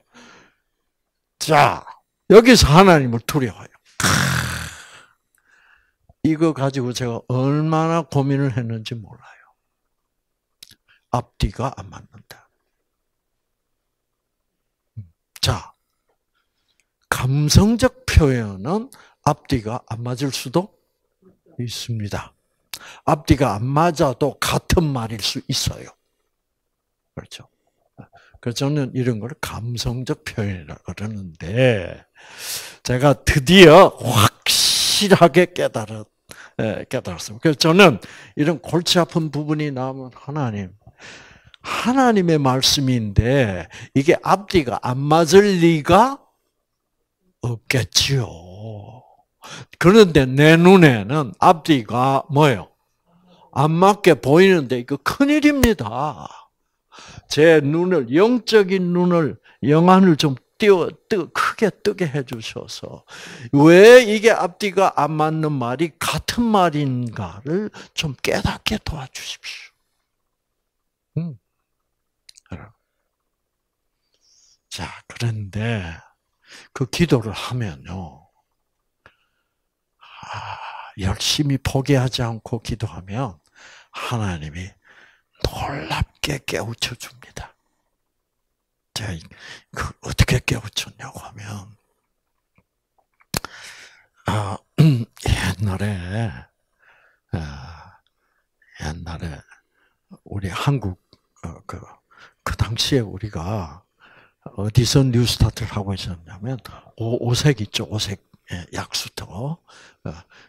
자 여기서 하나님을 두려워요. 이거 가지고 제가 얼마나 고민을 했는지 몰라요. 앞뒤가 안 맞는다. 자, 감성적 표현은 앞뒤가 안 맞을 수도 있습니다. 앞뒤가 안 맞아도 같은 말일 수 있어요. 그렇죠. 그래서 저는 이런 걸 감성적 표현이라고 그러는데, 제가 드디어 확실하게 깨달았, 예, 깨달았습니다. 그래서 저는 이런 골치 아픈 부분이 나오면 하나님, 하나님의 말씀인데 이게 앞뒤가 안 맞을 리가 없겠지요. 그런데 내 눈에는 앞뒤가 뭐예요? 안 맞게 보이는데 이거 큰일입니다. 제 눈을 영적인 눈을 영안을 좀 띄워 뜨 크게 뜨게 해 주셔서 왜 이게 앞뒤가 안 맞는 말이 같은 말인가를 좀 깨닫게 도와주십시오. 음. 자, 그런데 그 기도를 하면요. 아, 열심히 포기하지 않고 기도하면 하나님이 놀랍게 깨우쳐 줍니다. 제가 그 어떻게 깨우쳤냐고 하면 아, 옛날에 아, 옛날에 우리 한국 어, 그, 그 당시에 우리가 어디서 뉴스타트를 하고 있었냐면 오, 색 있죠 오색. 예, 약수터. 어,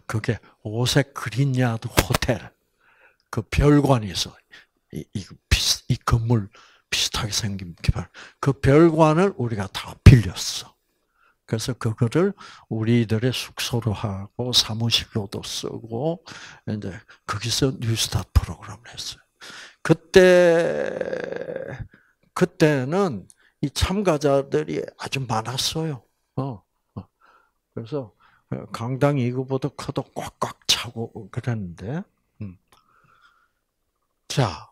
그게 오색 그린야드 호텔. 그 별관이 있어 이, 이, 이 건물 비슷하게 생긴 개발 그 별관을 우리가 다 빌렸어. 그래서 그거를 우리들의 숙소로 하고 사무실로도 쓰고 이제 거기서 뉴스타 프로그램을 했어요. 그때 그때는 이 참가자들이 아주 많았어요. 어, 어. 그래서 강당이 이거보다 커도 꽉꽉 차고 그랬는데, 음. 자,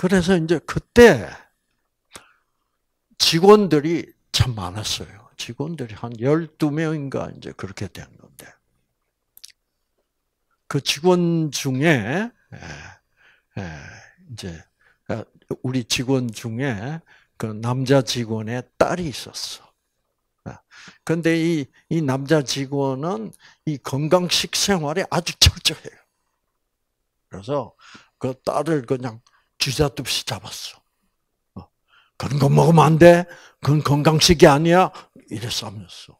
그래서 이제 그때 직원들이 참 많았어요. 직원들이 한 12명인가 이제 그렇게 된 건데. 그 직원 중에, 이제, 우리 직원 중에 그 남자 직원의 딸이 있었어. 근데 이, 이 남자 직원은 이 건강식 생활에 아주 철저해요. 그래서 그 딸을 그냥 쥐잡듯이 잡았어. 어, 그런 거 먹으면 안 돼. 그건 건강식이 아니야. 이래서 하면서.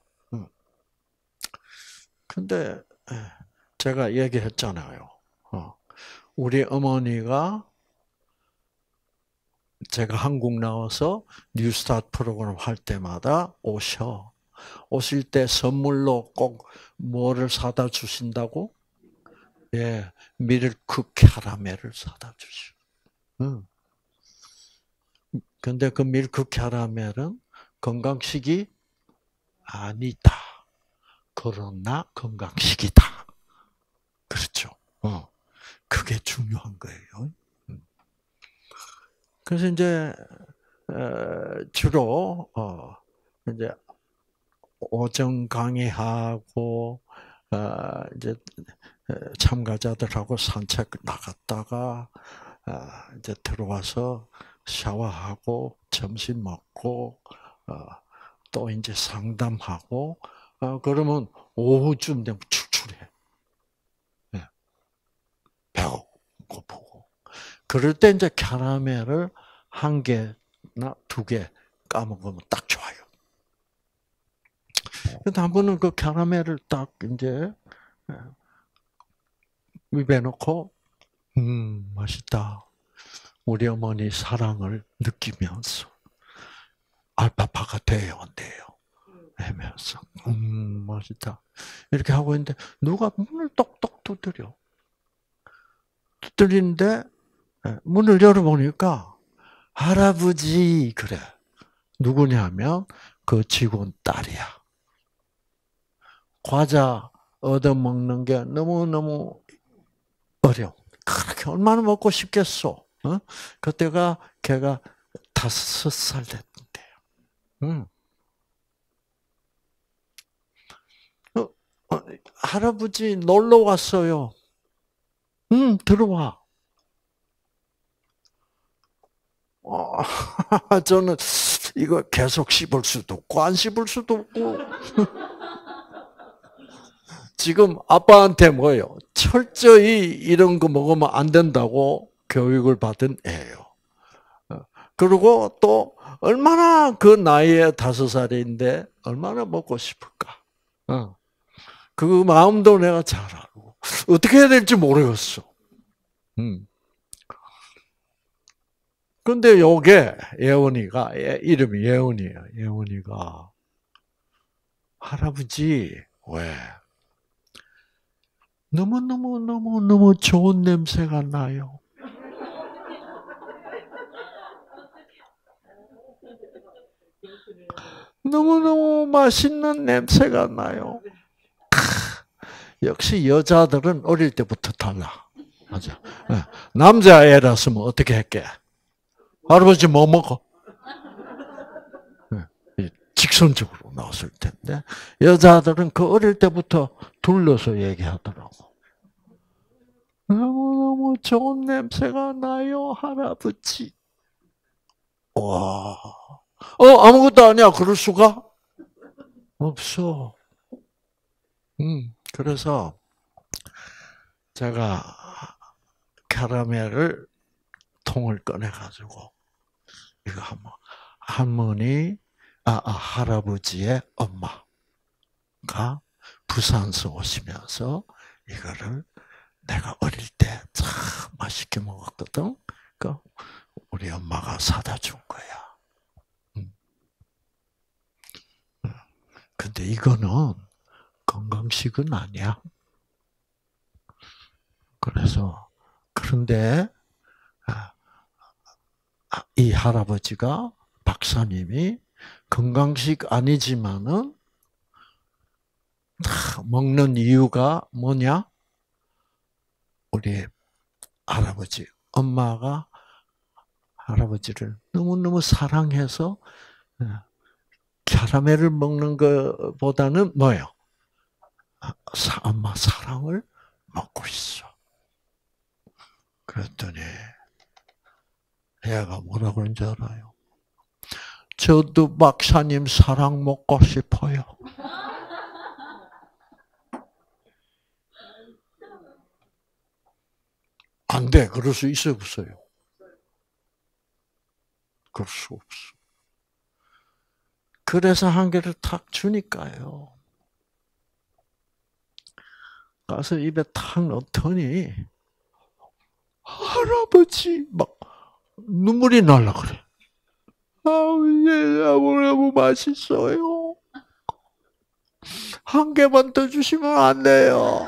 근데 제가 얘기했잖아요. 어, 우리 어머니가 제가 한국 나와서 뉴스타트 프로그램 할 때마다 오셔. 오실 때 선물로 꼭 뭐를 사다 주신다고? 예, 밀크 캐러멜을 사다 주셔. 응. 근데 그 밀크 캐러멜은 건강식이 아니다. 그러나 건강식이다. 그렇죠. 어. 그게 중요한 거예요. 그래서 이제 주로 어, 이제 오전 강의하고 어, 이제 참가자들하고 산책 나갔다가 어, 이제 들어와서 샤워하고 점심 먹고 또 이제 상담하고 그러면 오후쯤 되면 출출해. 예. 배고프고 그럴 때 이제 캐러멜을 한개두개 까먹으면 딱 좋아요. 근데 한 번은 그 캐러멜을 딱 이제 입에 넣고 음 맛있다. 우리 어머니 사랑을 느끼면서 알파파가 돼요, 안 돼요? 하면서 음 맛있다. 이렇게 하고 있는데 누가 문을 똑똑 두드려. 두드리는데 예, 문을 열어보니까 할아버지 그래. 누구냐면 그 직원 딸이야. 과자 얻어 먹는 게 너무 너무 어려워. 그렇게 얼마나 먹고 싶겠어. 어? 그때가 걔가 다섯 살 됐는데요. 응. 어, 어, 할아버지 놀러 왔어요. 응, 들어와. 어, 저는 이거 계속 씹을 수도 없고 안 씹을 수도 없고. 지금 아빠한테 뭐예요? 철저히 이런 거 먹으면 안 된다고 교육을 받은 애예요. 어, 그리고 또 얼마나 그 나이에 다섯 살인데 얼마나 먹고 싶을까? 어. 그 마음도 내가 잘 알고 어떻게 해야 될지 모르겠어. 음. 근데 요게 예원이가 이름이 예원이에요. 예원이가 할아버지 왜 너무 너무 너무 너무 좋은 냄새가 나요. 너무너무 맛있는 냄새가 나요. 역시 여자들은 어릴 때부터 달라. 맞아. 예. 남자애라서면 어떻게 할게? 할아버지 뭐 먹어? 예. 직선적으로 나왔을 텐데 여자들은 그 어릴 때부터 둘러서 얘기하더라고. 너무너무 좋은 냄새가 나요, 할아버지. 와. 어, 아무것도 아니야. 그럴 수가? 없어. 음, 그래서 제가 캐러멜을 통을 꺼내 가지고 이거 한번 할머니, 아, 아 할아버지의 엄마가 부산서 오시면서 이거를 내가 어릴 때 참 맛있게 먹었거든. 그 우리 엄마가 사다 준 거야. 음. 근데 이거는 건강식은 아니야. 그래서 그런데 아, 아, 이 할아버지가 박사님이 건강식 아니지만은 먹는 이유가 뭐냐? 우리 할아버지, 엄마가 할아버지를 너무너무 사랑해서 어, 캐러멜을 먹는 것보다는 뭐예요? 엄마 사랑을 먹고 있어. 그랬더니 애가 뭐라 그런지 알아요? 저도 박사님 사랑 먹고 싶어요. 안 돼. 그럴 수 있어요, 없어요? 그럴 수 없어. 그래서 한 개를 탁 주니까요. 가서 입에 탁 넣더니 할아버지 막 눈물이 날라 그래. 아우 예, 너무 맛있어요. 한 개만 더 주시면 안 돼요.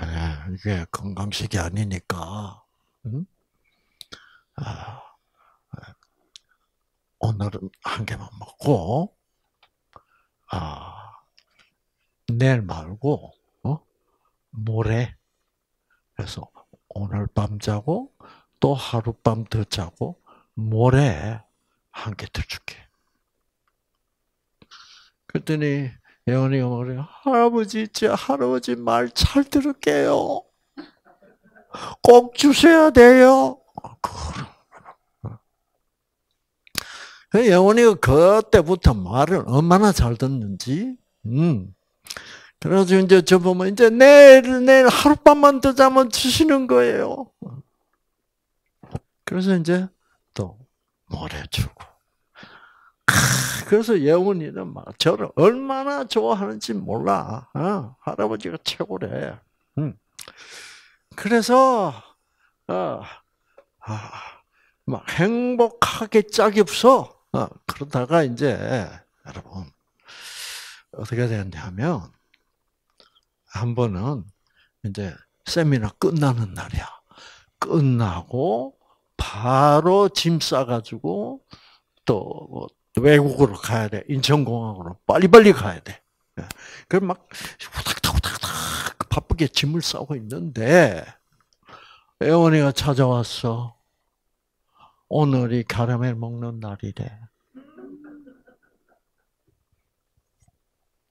네, 이게 건강식이 아니니까. 응? 아, 오늘은 한 개만 먹고, 아, 내일 말고, 어? 모레. 그래서 오늘 밤 자고, 또 하룻밤 더 자고, 모레 한 개 더 줄게. 그랬더니, 예원이가 말해 할아버지, 저 할아버지 말 잘 들을게요. 꼭 주셔야 돼요. 예원이가 그때부터 말을 얼마나 잘 듣는지, 음. 그래서 이제 저 보면 이제 내일, 내일 하룻밤만 더 자면 주시는 거예요. 그래서 이제 또 모래 주고. 그래서 예원이는 막 저를 얼마나 좋아하는지 몰라. 어, 할아버지가 최고래. 응. 그래서 어, 아, 막 행복하게 짝이 없어. 어, 그러다가 이제 여러분 어떻게 됐냐면 한 번은 이제 세미나 끝나는 날이야. 끝나고 바로 짐 싸가지고 또 외국으로 가야 돼. 인천공항으로 빨리빨리 가야 돼. 예. 그럼 막 후닥닥후닥닥 바쁘게 짐을 싸고 있는데 애원이가 찾아왔어. 오늘이 카라멜 먹는 날이래.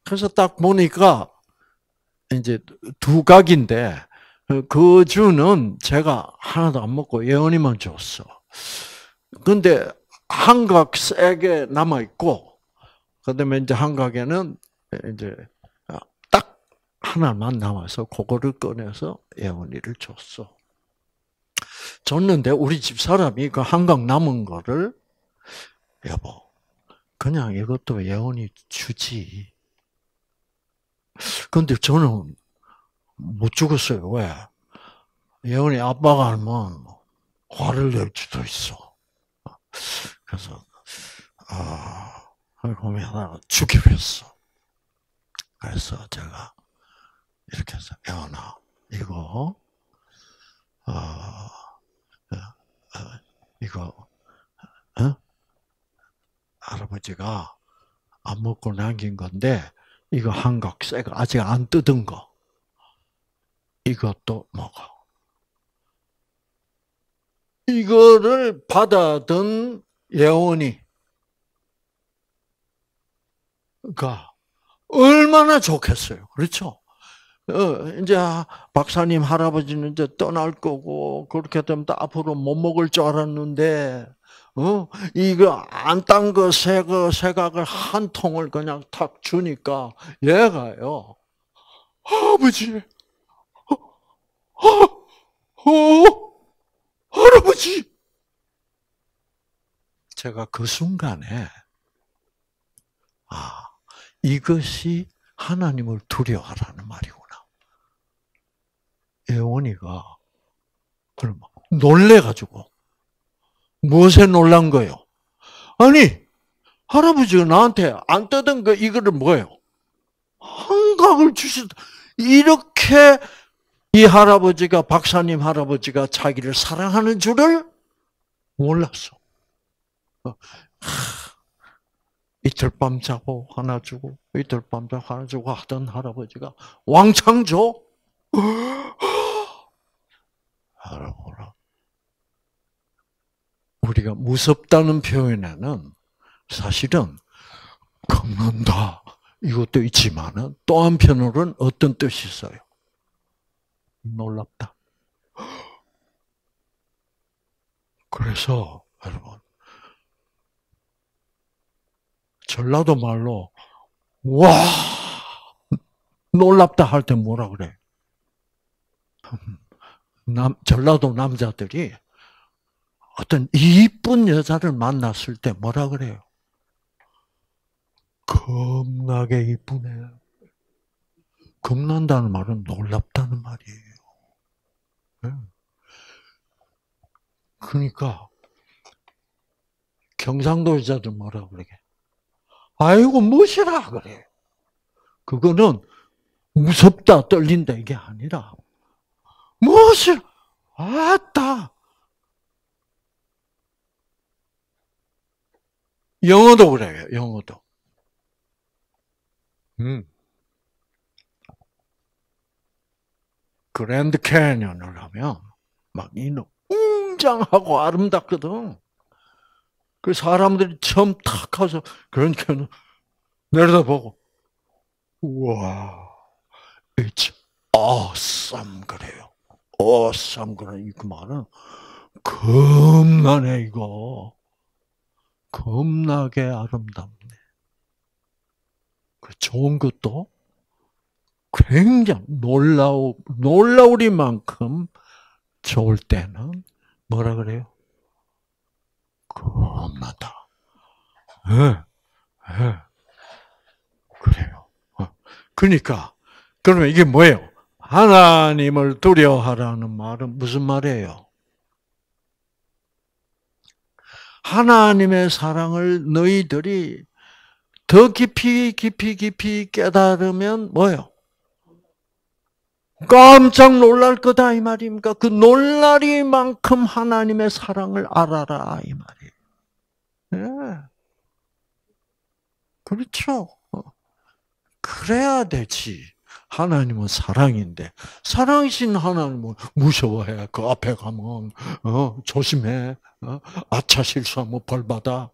그래서 딱 보니까 이제 두 각인데 그 주는 제가 하나도 안 먹고 예언이만 줬어. 근데 한각 세게 남아 있고 그다음에 이제 한각에는 이제 딱 하나만 남아서 그거를 꺼내서 예언이를 줬어. 줬는데 우리 집 사람이 그 한각 남은 거를 여보 그냥 이것도 예언이 주지. 근데 저는 못 죽었어요. 왜? 예언이 아빠가 알면 화를 낼 수도 있어. 그래서 아 고민하다가 죽기로 했어. 그래서 제가 이렇게 해서 예언아 이거 어, 이거 어? 할아버지가 안 먹고 남긴 건데 이거 한각 새가 아직 안 뜯은 거. 이것도 먹어. 이거를 받아든 예원이 가 얼마나 좋겠어요. 그렇죠? 어, 이제 박사님 할아버지는 이제 떠날 거고 그렇게 되면 앞으로 못 먹을 줄 알았는데 어? 이거 안 딴 거 새거 새각을 한 통을 그냥 탁 주니까 얘가요. 아버지, 어, 어, 어, 할아버지. 제가 그 순간에 아 이것이 하나님을 두려워하라는 말이구나. 예원이가 놀래가지고 무엇에 놀란 거예요? 아니, 할아버지가 나한테 안 뜯은 거, 이거를 뭐예요? 한강을 주시다. 이렇게 이 할아버지가, 박사님 할아버지가 자기를 사랑하는 줄을 몰랐어. 어, 이틀 밤 자고 하나 주고, 이틀 밤 자고 하나 주고 하던 할아버지가 왕창 줘? 할아버지. 우리가 무섭다는 표현에는 사실은 겁난다 이것도 있지만은 또 한편으로는 어떤 뜻이 있어요? 놀랍다. 그래서 여러분 전라도 말로 와 놀랍다 할 때 뭐라 그래? 남 전라도 남자들이 어떤 이쁜 여자를 만났을 때 뭐라 그래요? 겁나게 이쁘네. 겁난다는 말은 놀랍다는 말이에요. 네. 그러니까 경상도 여자들 뭐라 그러게? 아이고 무엇이라 그래. 그거는 무섭다 떨린다 이게 아니라 무엇을 아따 영어도 그래요. 영어도. 음. 그랜드 캐년을 하면 막 이는 웅장하고 아름답거든. 그 사람들이 처음 탁 가서 그런 캐년 내려다보고 우와, it's awesome 그래요. awesome 그래 이 그 말은 겁나네 이거. 겁나게 아름답네. 그 좋은 것도 굉장히 놀라우, 놀라우리만큼 좋을 때는 뭐라 그래요? 겁나다. 예, 예. 그래요. 어. 그러니까, 그러면 이게 뭐예요? 하나님을 두려워하라는 말은 무슨 말이에요? 하나님의 사랑을 너희들이 더 깊이 깊이 깊이 깨달으면 뭐요? 깜짝 놀랄 거다 이 말입니까? 그 놀라리만큼 하나님의 사랑을 알아라 이 말이에요. 예. 그렇죠. 어. 그래야 되지. 하나님은 사랑인데 사랑이신 하나님은 무서워해. 그 앞에 가면 어, 조심해. 어? 아차 실수하면 벌 받아.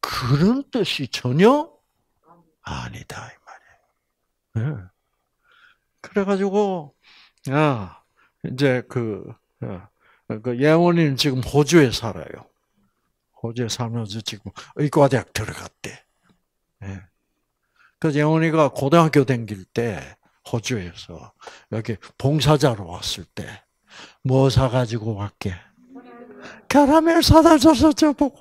그런 뜻이 전혀 아니다 이 말이에요. 네. 그래가지고 아 이제 그, 어, 그 예원이는 지금 호주에 살아요. 호주에 살면서 지금 의과대학 들어갔대. 네. 그 예원이가 고등학교 다닐 때 호주에서 여기 봉사자로 왔을 때 뭐 사가지고 왔게? 캐러멜 사다 줘서 저보고.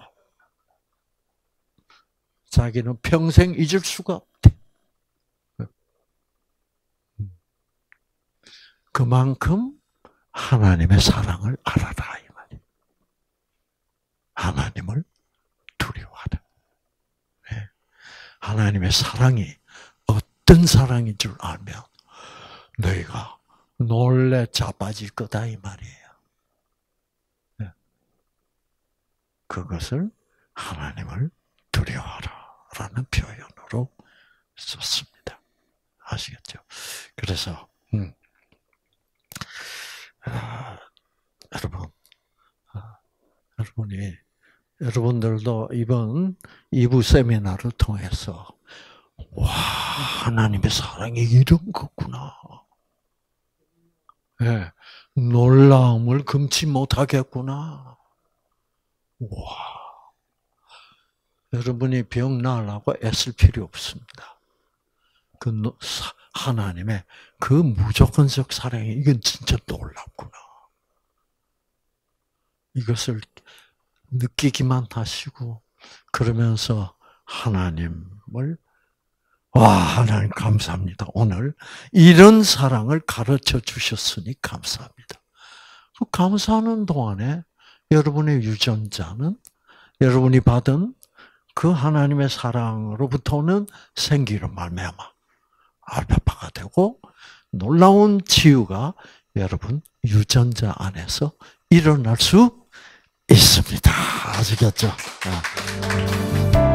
자기는 평생 잊을 수가 없대. 그만큼 하나님의 사랑을 알아라 이 말이. 하나님을 두려워하라. 네. 하나님의 사랑이 어떤 사랑인 줄 알면 너희가 놀래 자빠질 거다 이 말이에요. 네. 그것을 하나님을 두려워하라라는 표현으로 썼습니다. 아시겠죠? 그래서 음. 아, 여러분, 아, 여러분이 여러분들도 이번 2부 세미나를 통해서 와 하나님의 사랑이 이런 거구나. 네, 놀라움을 금치 못하겠구나. 와 여러분이 병 나으라고 애쓸 필요 없습니다. 그 하나님의 그 무조건적 사랑이 이건 진짜 놀랍구나. 이것을 느끼기만 하시고 그러면서 하나님을 와 하나님 감사합니다. 오늘 이런 사랑을 가르쳐 주셨으니 감사합니다. 그 감사하는 동안에 여러분의 유전자는 여러분이 받은 그 하나님의 사랑으로부터는 생기로 말미암아 알파파가 되고 놀라운 치유가 여러분 유전자 안에서 일어날 수 있습니다. 아시겠죠? 아.